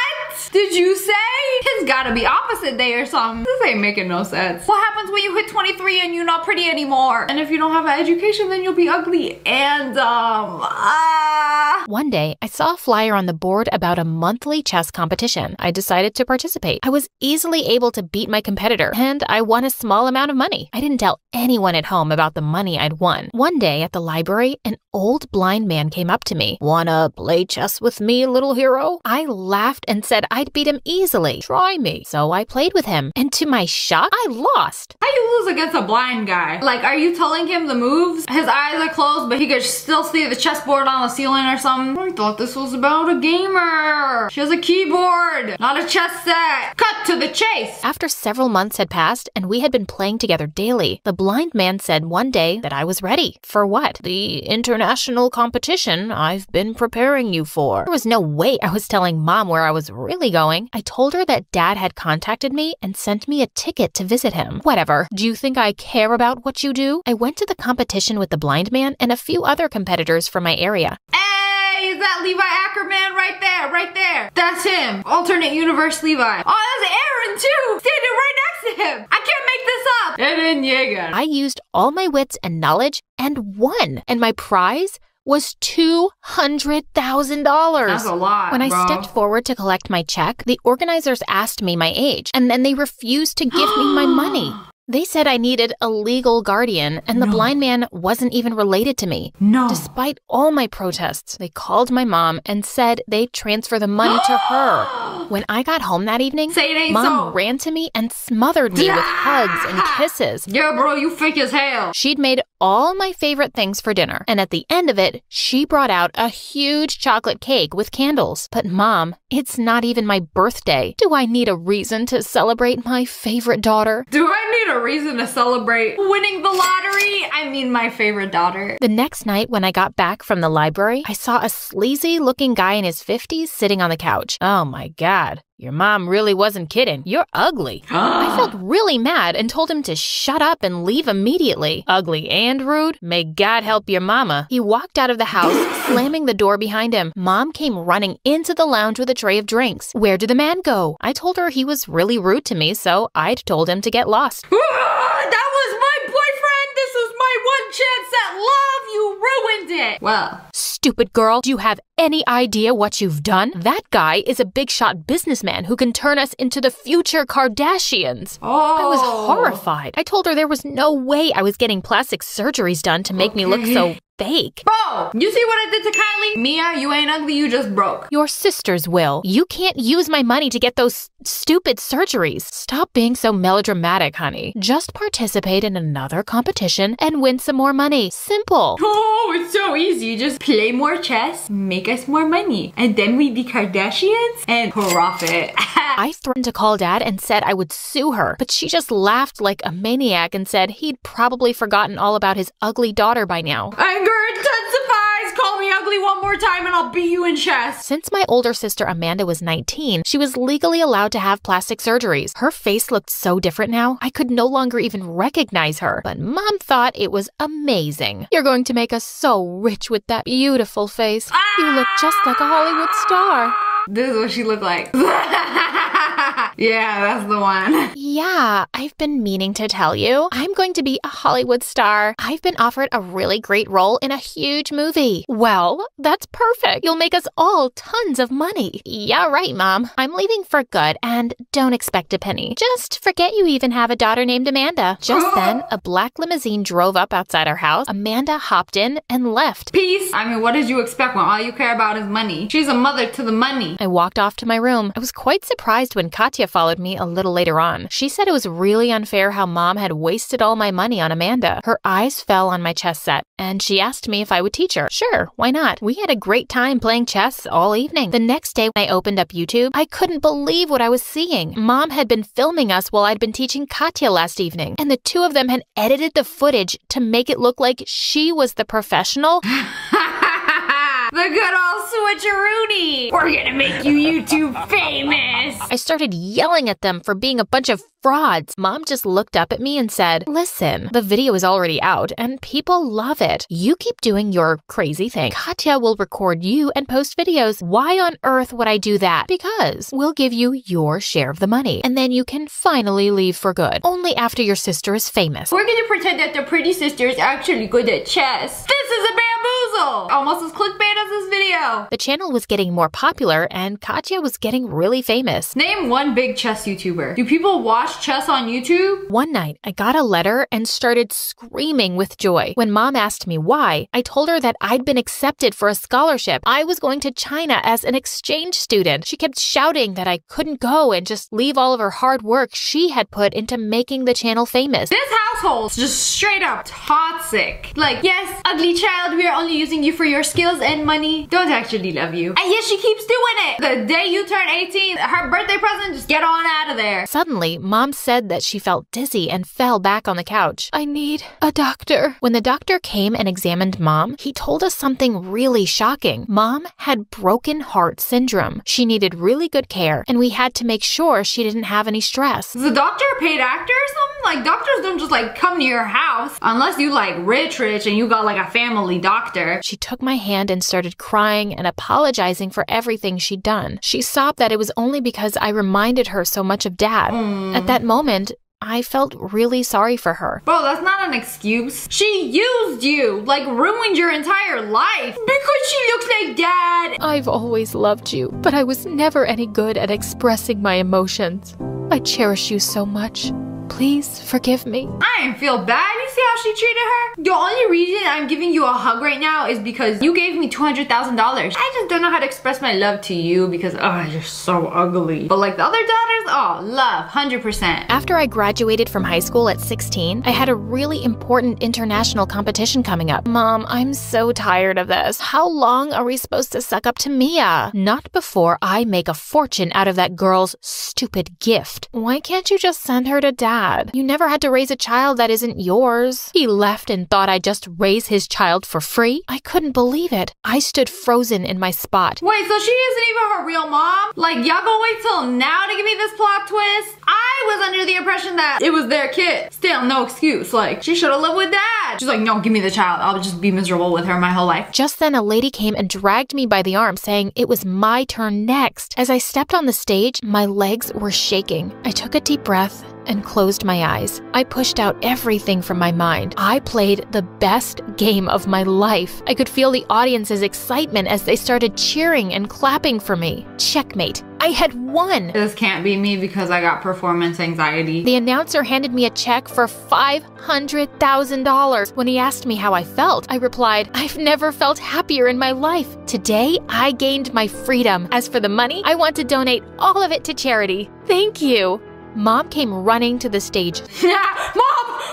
did you say? It's gotta be opposite day or something. This ain't making no sense. What happens when you hit 23 and you're not pretty anymore? And if you don't have an education, then you'll be ugly and, um, ah. One day, I saw a flyer on the board about a monthly chess competition. I decided to participate. I was easily able to beat my competitor, and I won a small amount of money. I didn't tell anyone at home about the money I'd won. One day at the library, an old blind man came up to me. Wanna play chess with me, little hero? I laughed and said I'd beat him easily. Try me. So I played with him, and to my shock, I lost. How you lose against a blind guy? Like, are you telling him the moves? His eyes are closed, but he could still see the chessboard on the ceiling or something? I thought this was about a gamer. She has a keyboard, not a chess set. Cut to the chase. After several months had passed and we had been playing together daily, the blind man said one day that I was ready. For what? The international competition I've been preparing you for. There was no way I was telling mom where I was really going. I told her that dad had contacted me and sent me a ticket to visit him. Whatever. Do you think I care about what you do? I went to the competition with the blind man and a few other competitors from my area. Hey, is that Levi Ackerman right there, right there? That's him. Alternate universe Levi. Oh, that's Eren too, standing right next to him. I can't make this up. Eren Yeager. I used all my wits and knowledge and won. And my prize was $200,000. That's a lot, When I bro. stepped forward to collect my check, the organizers asked me my age, and then they refused to give me my money. They said I needed a legal guardian, and the blind man wasn't even related to me. No. Despite all my protests, they called my mom and said they'd transfer the money to her. When I got home that evening, Say it ain't Mom so. ran to me and smothered me with hugs and kisses. Yeah, bro, you fake as hell. She'd made all my favorite things for dinner, and at the end of it, she brought out a huge chocolate cake with candles. But Mom, it's not even my birthday. Do I need a reason to celebrate my favorite daughter? Do I need a reason to celebrate winning the lottery? I mean, my favorite daughter. The next night, when I got back from the library, I saw a sleazy looking guy in his 50s sitting on the couch. Oh my god. Your mom really wasn't kidding. You're ugly. I felt really mad and told him to shut up and leave immediately. Ugly and rude? May God help your mama. He walked out of the house, slamming the door behind him. Mom came running into the lounge with a tray of drinks. Where did the man go? I told her he was really rude to me, so I'd told him to get lost. That was my boyfriend. This was my one chance at love. You ruined it. Well, Stupid girl, do you have any idea what you've done? That guy is a big shot businessman who can turn us into the future Kardashians. Oh. I was Oh. horrified. I told her there was no way I was getting plastic surgeries done to make me look so fake. bro, you see what I did to Kylie? Mia, you ain't ugly. You just broke. Your sisters will. You can't use my money to get those stupid surgeries. Stop being so melodramatic, honey. Just participate in another competition and win some more money. Simple. Oh, it's so easy. Just play more chess, make us more money, and then we be Kardashians and profit. I threatened to call dad and said I would sue her, but she just laughed like a maniac and said he'd probably forgotten all about his ugly daughter by now. Anger intensifies. Call me ugly one more time and I'll beat you in chess. Since my older sister Amanda was 19, she was legally allowed to have plastic surgeries. Her face looked so different now, I could no longer even recognize her. But mom thought it was amazing. You're going to make us so rich with that beautiful face. You look just like a Hollywood star. This is what she looked like. yeah, that's the one. Yeah, I've been meaning to tell you. I'm going to be a Hollywood star. I've been offered a really great role in a huge movie. Well, that's perfect. You'll make us all tons of money. Yeah, right, Mom. I'm leaving for good and don't expect a penny. Just forget you even have a daughter named Amanda. Just then, a black limousine drove up outside our house. Amanda hopped in and left. Peace. I mean, what did you expect when all you care about is money? She's a mother to the money. I walked off to my room. I was quite surprised when Katya followed me a little later on. She said it was really unfair how mom had wasted all my money on Amanda. Her eyes fell on my chess set, and she asked me if I would teach her. Sure, why not? We had a great time playing chess all evening. The next day, when I opened up YouTube, I couldn't believe what I was seeing. Mom had been filming us while I'd been teaching Katya last evening, and the two of them had edited the footage to make it look like she was the professional. The good old switcheroony. We're gonna make you YouTube famous. I started yelling at them for being a bunch of frauds. Mom just looked up at me and said, Listen, the video is already out and people love it. You keep doing your crazy thing. Katya will record you and post videos. Why on earth would I do that? Because we'll give you your share of the money and then you can finally leave for good. Only after your sister is famous. We're gonna pretend that the pretty sister is actually good at chess. This is a bamboozle. Almost as clickbait as this video. The channel was getting more popular and Katya was getting really famous. Name one big chess YouTuber. Do people watch chess on YouTube? One night, I got a letter and started screaming with joy. When mom asked me why, I told her that I'd been accepted for a scholarship. I was going to China as an exchange student. She kept shouting that I couldn't go and just leave all of her hard work she had put into making the channel famous. This household's just straight up toxic. Like, yes, ugly child, we are only using you for your skills and money. Don't actually love you. And yet she keeps doing it. The day you turn 18, her birthday present, just get on out of there. Suddenly, mom said that she felt dizzy and fell back on the couch. I need a doctor. When the doctor came and examined mom, he told us something really shocking. Mom had broken heart syndrome. She needed really good care, and we had to make sure she didn't have any stress. Is the doctor a paid actor or something? Like, doctors don't just like come to your house unless you like rich, rich and you got like a family doctor. She took my hand and started crying and apologizing for everything she'd done. She sobbed that it was only because I reminded her so much of dad. Hmm. At that moment, I felt really sorry for her. Bro, that's not an excuse. She used you, like ruined your entire life because she looks like dad. I've always loved you, but I was never any good at expressing my emotions. I cherish you so much. Please forgive me. I didn't feel bad. See how she treated her? The only reason I'm giving you a hug right now is because you gave me $200,000. I just don't know how to express my love to you because, oh, you're so ugly. But like the other daughters, oh, love, 100%. After I graduated from high school at 16, I had a really important international competition coming up. Mom, I'm so tired of this. How long are we supposed to suck up to Mia? Not before I make a fortune out of that girl's stupid gift. Why can't you just send her to dad? You never had to raise a child that isn't yours. He left and thought I'd just raise his child for free? I couldn't believe it. I stood frozen in my spot. Wait, so she isn't even her real mom? Like, y'all gonna wait till now to give me this plot twist? I was under the impression that it was their kid. Still, no excuse. Like, she should have lived with dad. She's like, no, give me the child. I'll just be miserable with her my whole life. Just then, a lady came and dragged me by the arm, saying it was my turn next. As I stepped on the stage, my legs were shaking. I took a deep breath and closed my eyes. I pushed out everything from my mind. I played the best game of my life. I could feel the audience's excitement as they started cheering and clapping for me. Checkmate. I had won. This can't be me because I got performance anxiety. The announcer handed me a check for $500,000. When he asked me how I felt, I replied, I've never felt happier in my life. Today, I gained my freedom. As for the money, I want to donate all of it to charity. Thank you. Mom came running to the stage. Mom!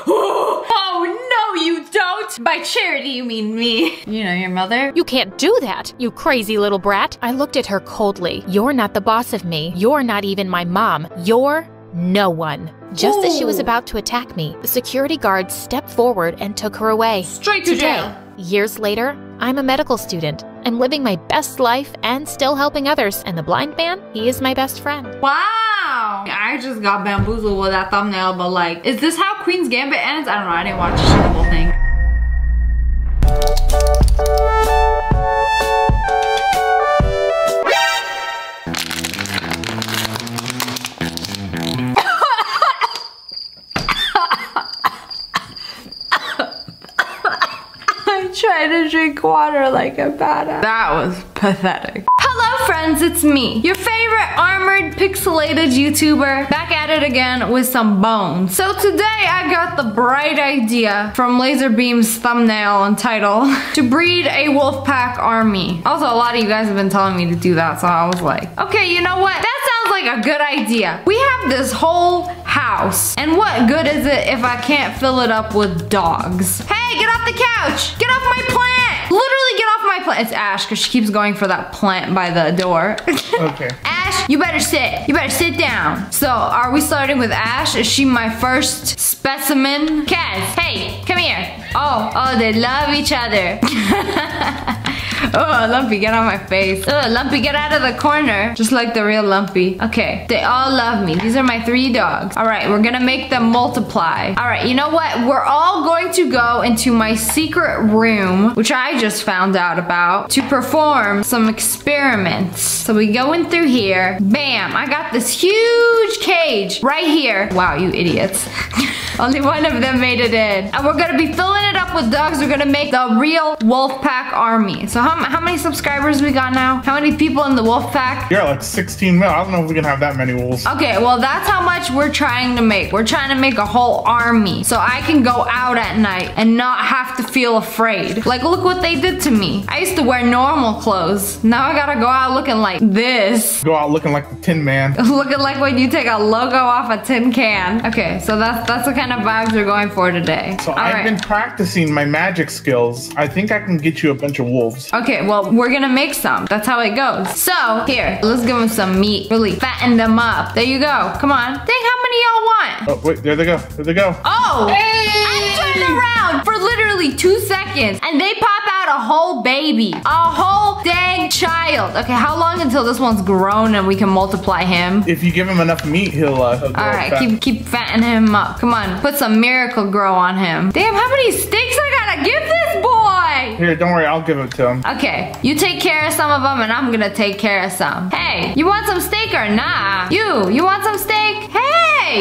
Oh, no, you don't! By charity, you mean me. You know your mother? You can't do that, you crazy little brat. I looked at her coldly. You're not the boss of me. You're not even my mom. You're no one. Just as she was about to attack me, the security guard stepped forward and took her away. Straight to jail. Years later, I'm a medical student. I'm living my best life and still helping others. And the blind man, he is my best friend. Wow! I just got bamboozled with that thumbnail, but like, is this how Queen's Gambit ends? I don't know, I didn't watch the whole thing. I tried to drink water like a badass. That was pathetic. Hello friends, it's me, your favorite armored pixelated YouTuber, back at it again with some bones. So today I got the bright idea from Laserbeam's thumbnail and title to breed a wolf pack army. Also, a lot of you guys have been telling me to do that, so I was like, okay, you know what? That sounds like a good idea. We have this whole house, and what good is it if I can't fill it up with dogs? Hey, get off the couch! Get off my plant! Literally get off my plant. It's Ash, because she keeps going for that plant by the door. Okay. Ash, you better sit. You better sit down. So, are we starting with Ash? Is she my first specimen? Kaz, hey, come here. Oh, oh, they love each other. oh, Lumpy, get on my face. Oh, Lumpy, get out of the corner. Just like the real Lumpy. Okay, they all love me. These are my three dogs. All right, we're gonna make them multiply. All right, you know what? We're all going to go into my secret room, which I just found out about, to perform some experiments. So we go in through here. Bam, I got this huge cage right here. Wow, you idiots. Only one of them made it in. And we're gonna be filling it up with dogs. We're gonna make the real wolf pack army. So how, how many subscribers we got now? How many people in the wolf pack? You're like 16 mil. I don't know if we can have that many wolves. Okay, well that's how much we're trying to make. We're trying to make a whole army so I can go out at night and not have to feel afraid. Like look what they did to me. I used to wear normal clothes. Now I gotta go out looking like this. Go out looking like the Tin Man. looking like when you take a logo off a tin can. Okay, so that's that's the kind of vibes we're going for today. So All I've right. been practicing my magic skills. I think I can get you a bunch of wolves. Okay, well, we're gonna make some. That's how it goes. So, here, let's give them some meat. Really fatten them up. There you go. Come on. Think how many y'all want? Oh, wait, there they go. There they go. Oh! I turned around for literally two seconds and they pop out a whole baby. A whole dang child. Okay, how long until this one's grown and we can multiply him? If you give him enough meat, he'll, uh, he'll All right, fat. keep keep fattening him up. Come on, put some Miracle-Gro on him. Damn, how many sticks I gotta give this boy? Here, don't worry. I'll give it to him. Okay, you take care of some of them and I'm gonna take care of some. Hey, you want some steak or nah? You, you want some steak? Hey,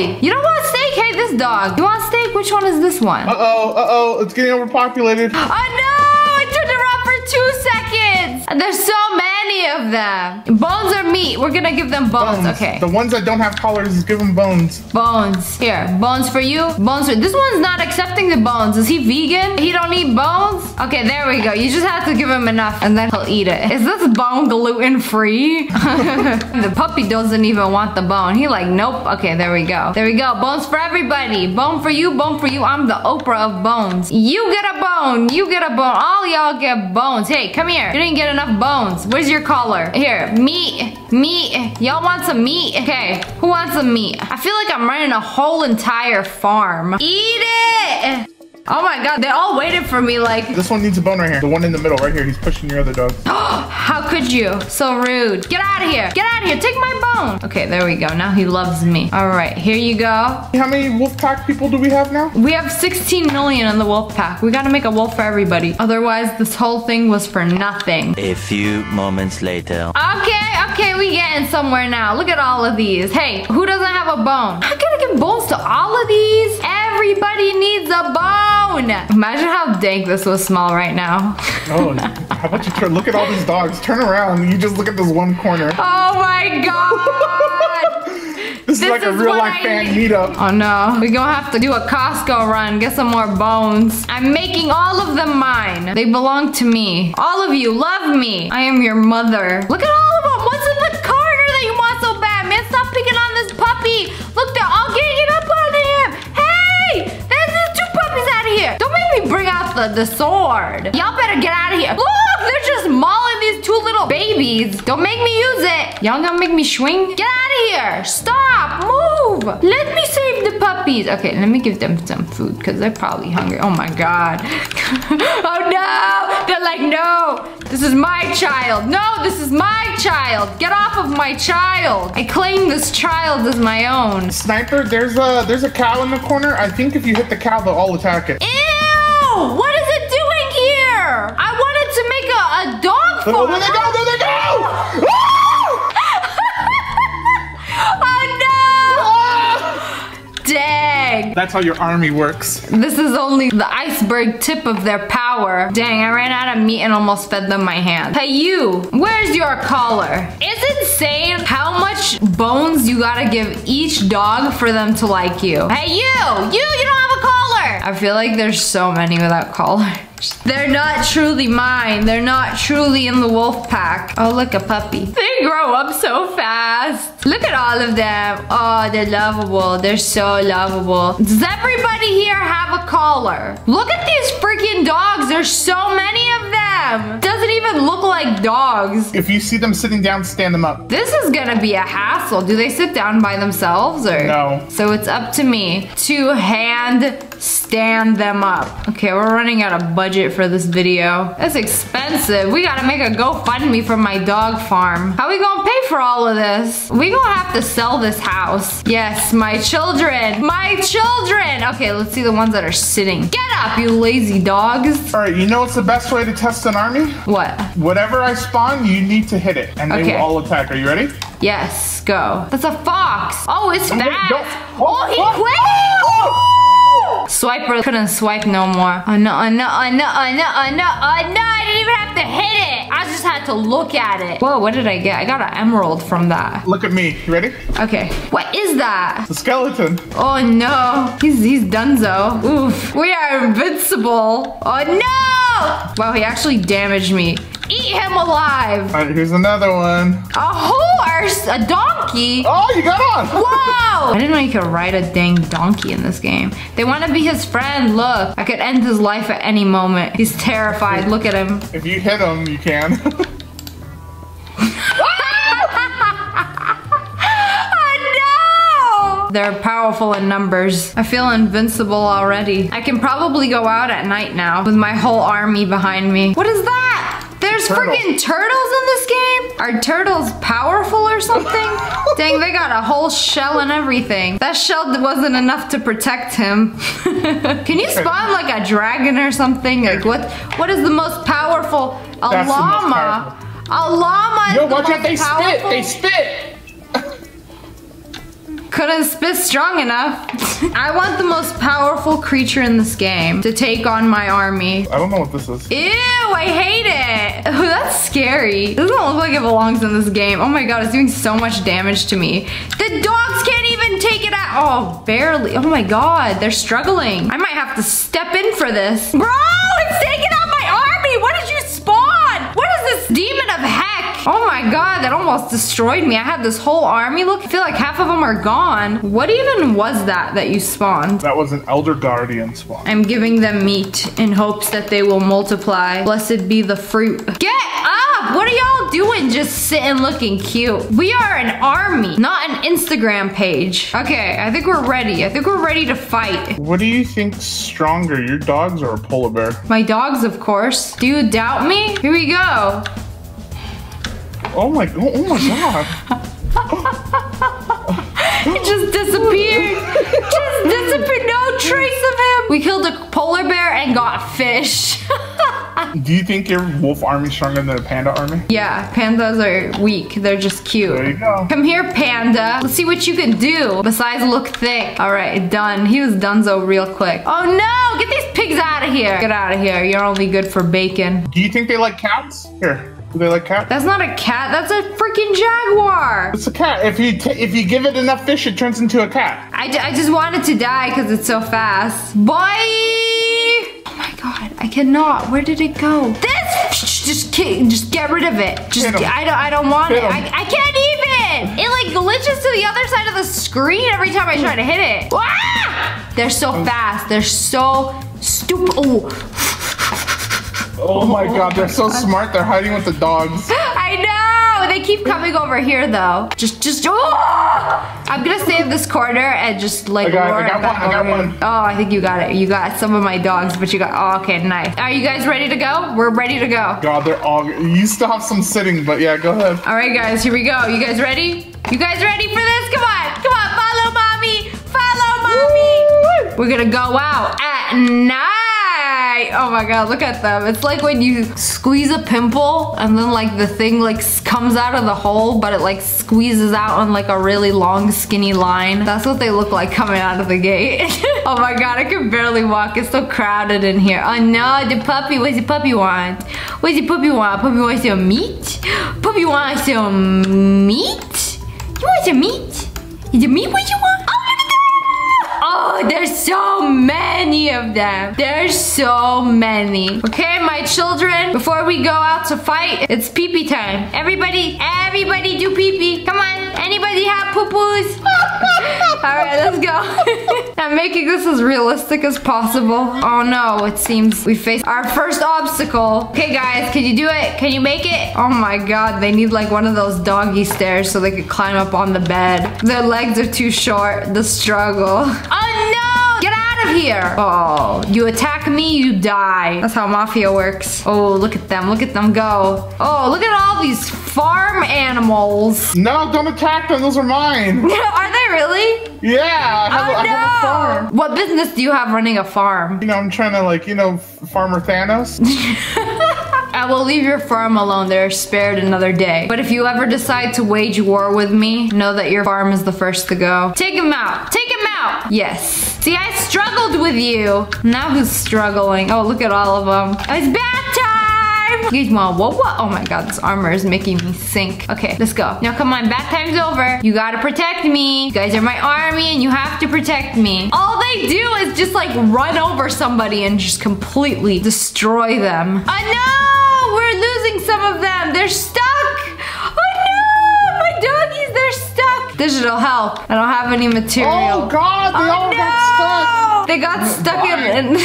you don't want steak? Hey, this dog. You want steak? Which one is this one? Uh-oh, uh-oh. It's getting overpopulated. Oh no! I turned around for two seconds! And there's so many! of them. Bones or meat? We're gonna give them bones. Okay. The ones that don't have collars, give them bones. Bones. Here, bones for you. Bones for this one's not accepting the bones. Is he vegan? He don't eat bones? Okay, there we go. You just have to give him enough and then he'll eat it. Is this bone gluten free? the puppy doesn't even want the bone. He like, nope. Okay, there we go. There we go. Bones for everybody. Bone for you, bone for you. I'm the Oprah of bones. You get a bone. You get a bone. All y'all get bones. Hey, come here. You didn't get enough bones. Where's your collar? Here, meat. Meat. Y'all want some meat? Okay, who wants some meat? I feel like I'm running a whole entire farm. Eat it! Oh my god, they all waited for me like, This one needs a bone right here. The one in the middle, right here. He's pushing your other dog. how could you? So rude. Get out of here. Get out of here. Take my bone. Okay, there we go. Now he loves me. All right, here you go. How many wolf pack people do we have now? We have 16 million in the wolf pack. We gotta make a wolf for everybody. Otherwise, this whole thing was for nothing. A few moments later. Okay, okay, we getting somewhere now. Look at all of these. Hey, who doesn't have a bone? I gotta give bones to all of these. Everybody needs a bone. Imagine how dank this was small right now. Oh, how about you turn? Look at all these dogs. Turn around. You just look at this one corner. Oh my god! This, is like a real life I fan need. meetup. Oh no, we're gonna have to do a Costco run, get some more bones. I'm making all of them mine. They belong to me. All of you love me. I am your mother. Look at all of them. The, the sword. Y'all better get out of here. Look, they're just mauling these two little babies. Don't make me use it. Y'all gonna make me swing? Get out of here. Stop. Move. Let me save the puppies. Okay, let me give them some food because they're probably hungry. Oh my god. oh no. They're like, no. This is my child. No, this is my child. Get off of my child. I claim this child as my own. Sniper, there's a there's a cow in the corner. I think if you hit the cow, they'll all attack it. Ew! Oh, what is it doing here? I wanted to make a, a dog Oh, farm. there they go! There they go! oh no! Dang. That's how your army works. This is only the iceberg tip of their power. Dang, I ran out of meat and almost fed them my hand. Hey you, where's your collar? It's insane how much bones you gotta give each dog for them to like you. Hey you, you, you don't have a collar. I feel like there's so many without collars. They're not truly mine. They're not truly in the wolf pack. Oh, look, a puppy. They grow up so fast. Look at all of them. Oh, they're lovable. They're so lovable. Does everybody here have a collar? Look at these freaking dogs. There's so many of them. Doesn't even look like dogs. If you see them sitting down, stand them up. This is gonna be a hassle. Do they sit down by themselves or? No. So it's up to me to hand stand them up. Okay, we're running out of budget for this video. That's expensive. We gotta make a GoFundMe for my dog farm. How are we gonna pay for all of this? We gonna have to sell this house. Yes, my children. My children. Okay, let's see the ones that are sitting. Get up, you lazy dogs. All right, you know what's the best way to test an army? What? Whatever I spawn, you need to hit it, and they Okay. will all attack. Are you ready? Yes, go. That's a fox. Oh, it's fast. don't- Oh, he oh, quit. Swiper couldn't swipe no more. Oh no, oh no, oh no, oh no, oh no, oh no, I didn't even have to hit it. I just had to look at it. Whoa, what did I get? I got an emerald from that. Look at me. You ready? Okay, what is that? The skeleton. Oh no, he's, he's donezo. Oof, we are invincible. Oh no! Wow, he actually damaged me. Eat him alive. All right, here's another one. A horse? A donkey? Oh, you got on. Whoa! I didn't know you could ride a dang donkey in this game. They want to be his friend. Look, I could end his life at any moment. He's terrified. Look at him. If you hit him, you can. oh no! They're powerful in numbers. I feel invincible already. I can probably go out at night now with my whole army behind me. What is that? There's Turtle. freaking turtles in this game? Are turtles powerful or something? Dang, they got a whole shell and everything. That shell wasn't enough to protect him. Can you spawn like a dragon or something? Like what? What is the most powerful? A That's the most llama. A llama is Yo, watch out! They spit. They spit. Couldn't spit strong enough. I want the most powerful creature in this game to take on my army. I don't know what this is. Ew, I hate it. Oh, that's scary. This doesn't look like it belongs in this game. Oh my god, it's doing so much damage to me. The dogs can't even take it out. Oh, barely. Oh my god, they're struggling. I might have to step in for this. Bro, it's taking out my army. What did you spawn? What is this demon of heck? Oh my god, that almost destroyed me. I had this whole army. Look, I feel like half of them are gone. What even was that that you spawned? That was an Elder Guardian spawn. I'm giving them meat in hopes that they will multiply. Blessed be the fruit. Get up! What are y'all doing just sitting looking cute? We are an army, not an Instagram page. Okay, I think we're ready. I think we're ready to fight. What do you think's stronger, your dogs or a polar bear? My dogs, of course. Do you doubt me? Here we go. Oh my, oh, oh my god. it just disappeared. just disappeared. No trace of him. We killed a polar bear and got fish. Do you think your wolf army's stronger than the panda army? Yeah, pandas are weak. They're just cute. There you go. Come here, panda. Let's see what you can do besides look thick. All right, done. He was donezo real quick. Oh no, get these pigs out of here. Get out of here. You're only good for bacon. Do you think they like cats? Here. Do they like? That's not a cat. That's a freaking jaguar. It's a cat. If you if you give it enough fish, it turns into a cat. I, I just wanted to die because it's so fast. Bye. Oh my god, I cannot. Where did it go? This just just get rid of it. Just I don't I don't want Hit it. I, I can't even. It like glitches to the other side of the screen every time I try to hit it. Ah! They're so fast. They're so stupid. Oh. Oh my god, they're so smart. They're hiding with the dogs. I know. They keep coming over here though. Just just. Oh! I'm gonna save this corner and just like I got- I got back one, I got one. Oh, I think you got it. You got some of my dogs, but you got. Oh, okay, nice. Are you guys ready to go? We're ready to go. God, they're all. You still have some sitting, but yeah, go ahead. All right, guys, here we go. You guys ready? You guys ready for this? Come on, come on, follow mommy, follow mommy. We're gonna go out at night. Oh my god, look at them. It's like when you squeeze a pimple and then like the thing like comes out of the hole, but it like squeezes out on like a really long skinny line. That's what they look like coming out of the gate. oh my god, I can barely walk. It's so crowded in here. Oh no, the puppy. What's the puppy want? What's the puppy want? Puppy wants some meat? Puppy wants some meat? You want some meat? Is it meat what you want? Oh, there's so many of them. There's so many. Okay, my children, before we go out to fight, it's pee-pee time. Everybody, everybody do pee-pee. Come on. Anybody have poo-poos? All right, let's go. I'm making this as realistic as possible. Oh no, it seems we faced our first obstacle. Okay, guys, can you do it? Can you make it? Oh my god, they need like one of those doggy stairs so they could climb up on the bed. Their legs are too short. The struggle. Oh no! Get out of here! Oh, you attack me, you die. That's how mafia works. Oh, look at them. Look at them go. Oh, look at all these farm animals. No, don't attack them. Those are mine. are they really? Yeah, I have, Oh, a, I have a farm. What business do you have running a farm? You know, I'm trying to like, you know, Farmer Thanos. I will leave your farm alone. They're spared another day. But if you ever decide to wage war with me, know that your farm is the first to go. Take him out. Take him out. Yes. See, I struggled with you. Now who's struggling? Oh, look at all of them. It's bath time. Guys want what? What? Oh my god, this armor is making me sink. Okay, let's go. Now come on, bath time's over. You gotta protect me. You guys are my army and you have to protect me. All they do is just like run over somebody and just completely destroy them. Oh no! We're losing some of them. They're stuck. Oh no! My doggies, they're stuck. Digital help. I don't have any material. Oh god, they oh, all got stuck. They got stuck in.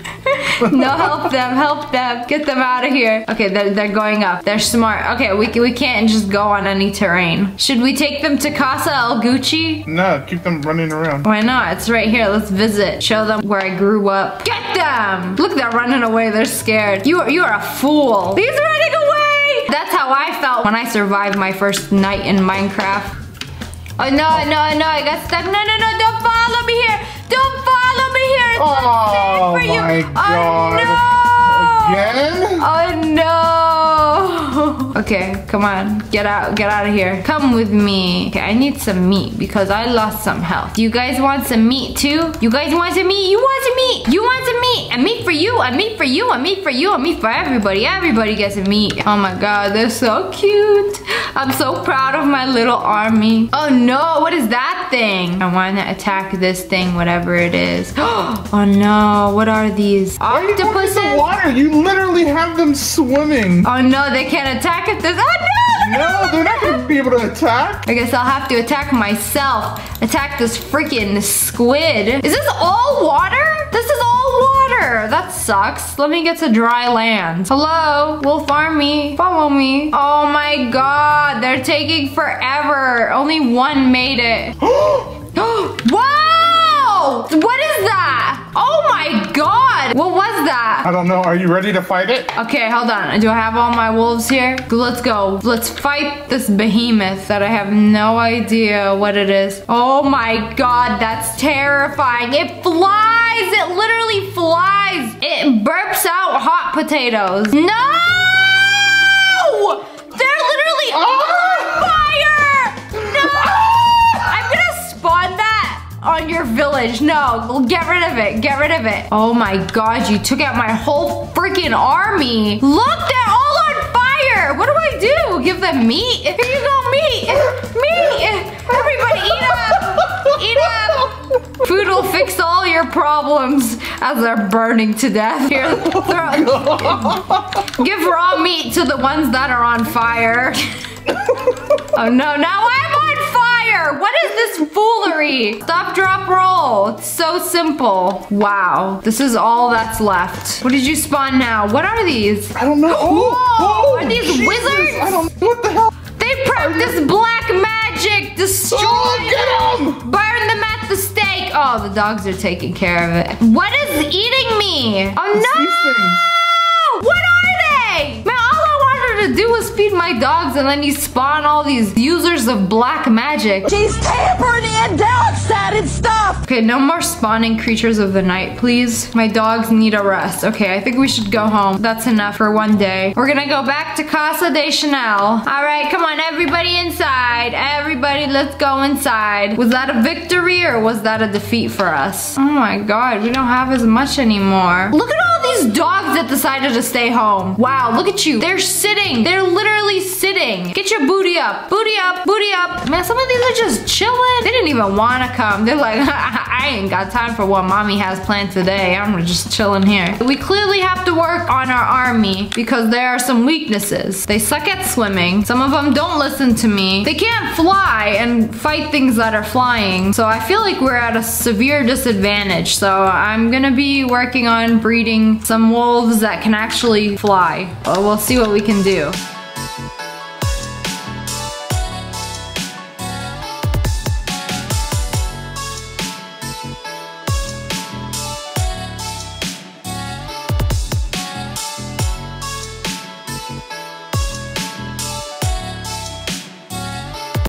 no, help them, help them. Get them out of here. Okay, they're, they're going up. They're smart. Okay, we, we can't just go on any terrain. Should we take them to Casa El Gucci? No, keep them running around. Why not? It's right here. Let's visit. Show them where I grew up. Get them! Look, they're running away. They're scared. You are, you are a fool. He's running away! That's how I felt when I survived my first night in Minecraft. Oh, no, no, no, I got stuck. No, no, no, don't follow me here. Don't follow me here. It's Oh for you. My Oh, God. Again? Oh no! Okay, come on, get out, get out of here. Come with me. Okay, I need some meat because I lost some health. Do you guys want some meat too? You guys want some meat? You want some meat? You want some meat? A meat for you, a meat for you, a meat for you, a meat for everybody. Everybody gets a meat. Oh my god, they're so cute. I'm so proud of my little army. Oh no, what is that thing? I want to attack this thing, whatever it is. Oh no, what are these? Octopuses? The water, you literally have them swimming. Oh no, they can't attack if there's, oh no! No, they're not gonna be able to attack. I guess I'll have to attack myself. Attack this freaking squid. Is this all water? This is all water. That sucks. Let me get to dry land. Hello, Wolf Army, follow me. Oh my god, they're taking forever. Only one made it. Whoa! What is that? Oh my god! What was that? I don't know. Are you ready to fight it? Okay, hold on. Do I have all my wolves here? Let's go. Let's fight this behemoth that I have no idea what it is. Oh my god, that's terrifying. It flies! It literally flies! It burps out hot potatoes. No! They're literally ah! on fire! No! Ah! I'm gonna spawn on your village. No, get rid of it. Get rid of it. Oh my god, you took out my whole freaking army. Look, they're all on fire. What do I do? Give them meat? Here you go, meat. Meat. Everybody eat up. Eat up. Food will fix all your problems as they're burning to death. Here, throw, give raw meat to the ones that are on fire. oh no, now I'm on fire! What is this foolery? Stop, drop, roll. It's so simple. Wow, this is all that's left. What did you spawn now? What are these? I don't know. Whoa, Oh, oh are these Jesus, wizards? I don't know what the hell. They practice black magic. Destroy Oh, get them. Burn them at the stake. Oh, the dogs are taking care of it. What is eating me? Oh no! What wanted to do was feed my dogs and then you spawn all these users of black magic. She's tampering in dark-sided stuff! Okay, no more spawning creatures of the night, please. My dogs need a rest. Okay, I think we should go home. That's enough for one day. We're gonna go back to Casa de Chanel. All right, come on, everybody inside. Everybody, let's go inside. Was that a victory or was that a defeat for us? Oh my god, we don't have as much anymore. Look at all these dogs that decided to stay home. Wow, look at you. They're sitting. They're literally sitting. Get your booty up. Booty up, booty up. Man, some of these are just chilling. They didn't even want to come. They're like, I ain't got time for what mommy has planned today. I'm just chilling here. We clearly have to work on our army because there are some weaknesses. They suck at swimming. Some of them don't listen to me. They can't fly and fight things that are flying. So I feel like we're at a severe disadvantage. So I'm gonna be working on breeding some wolves that can actually fly. Well, we'll see what we can do.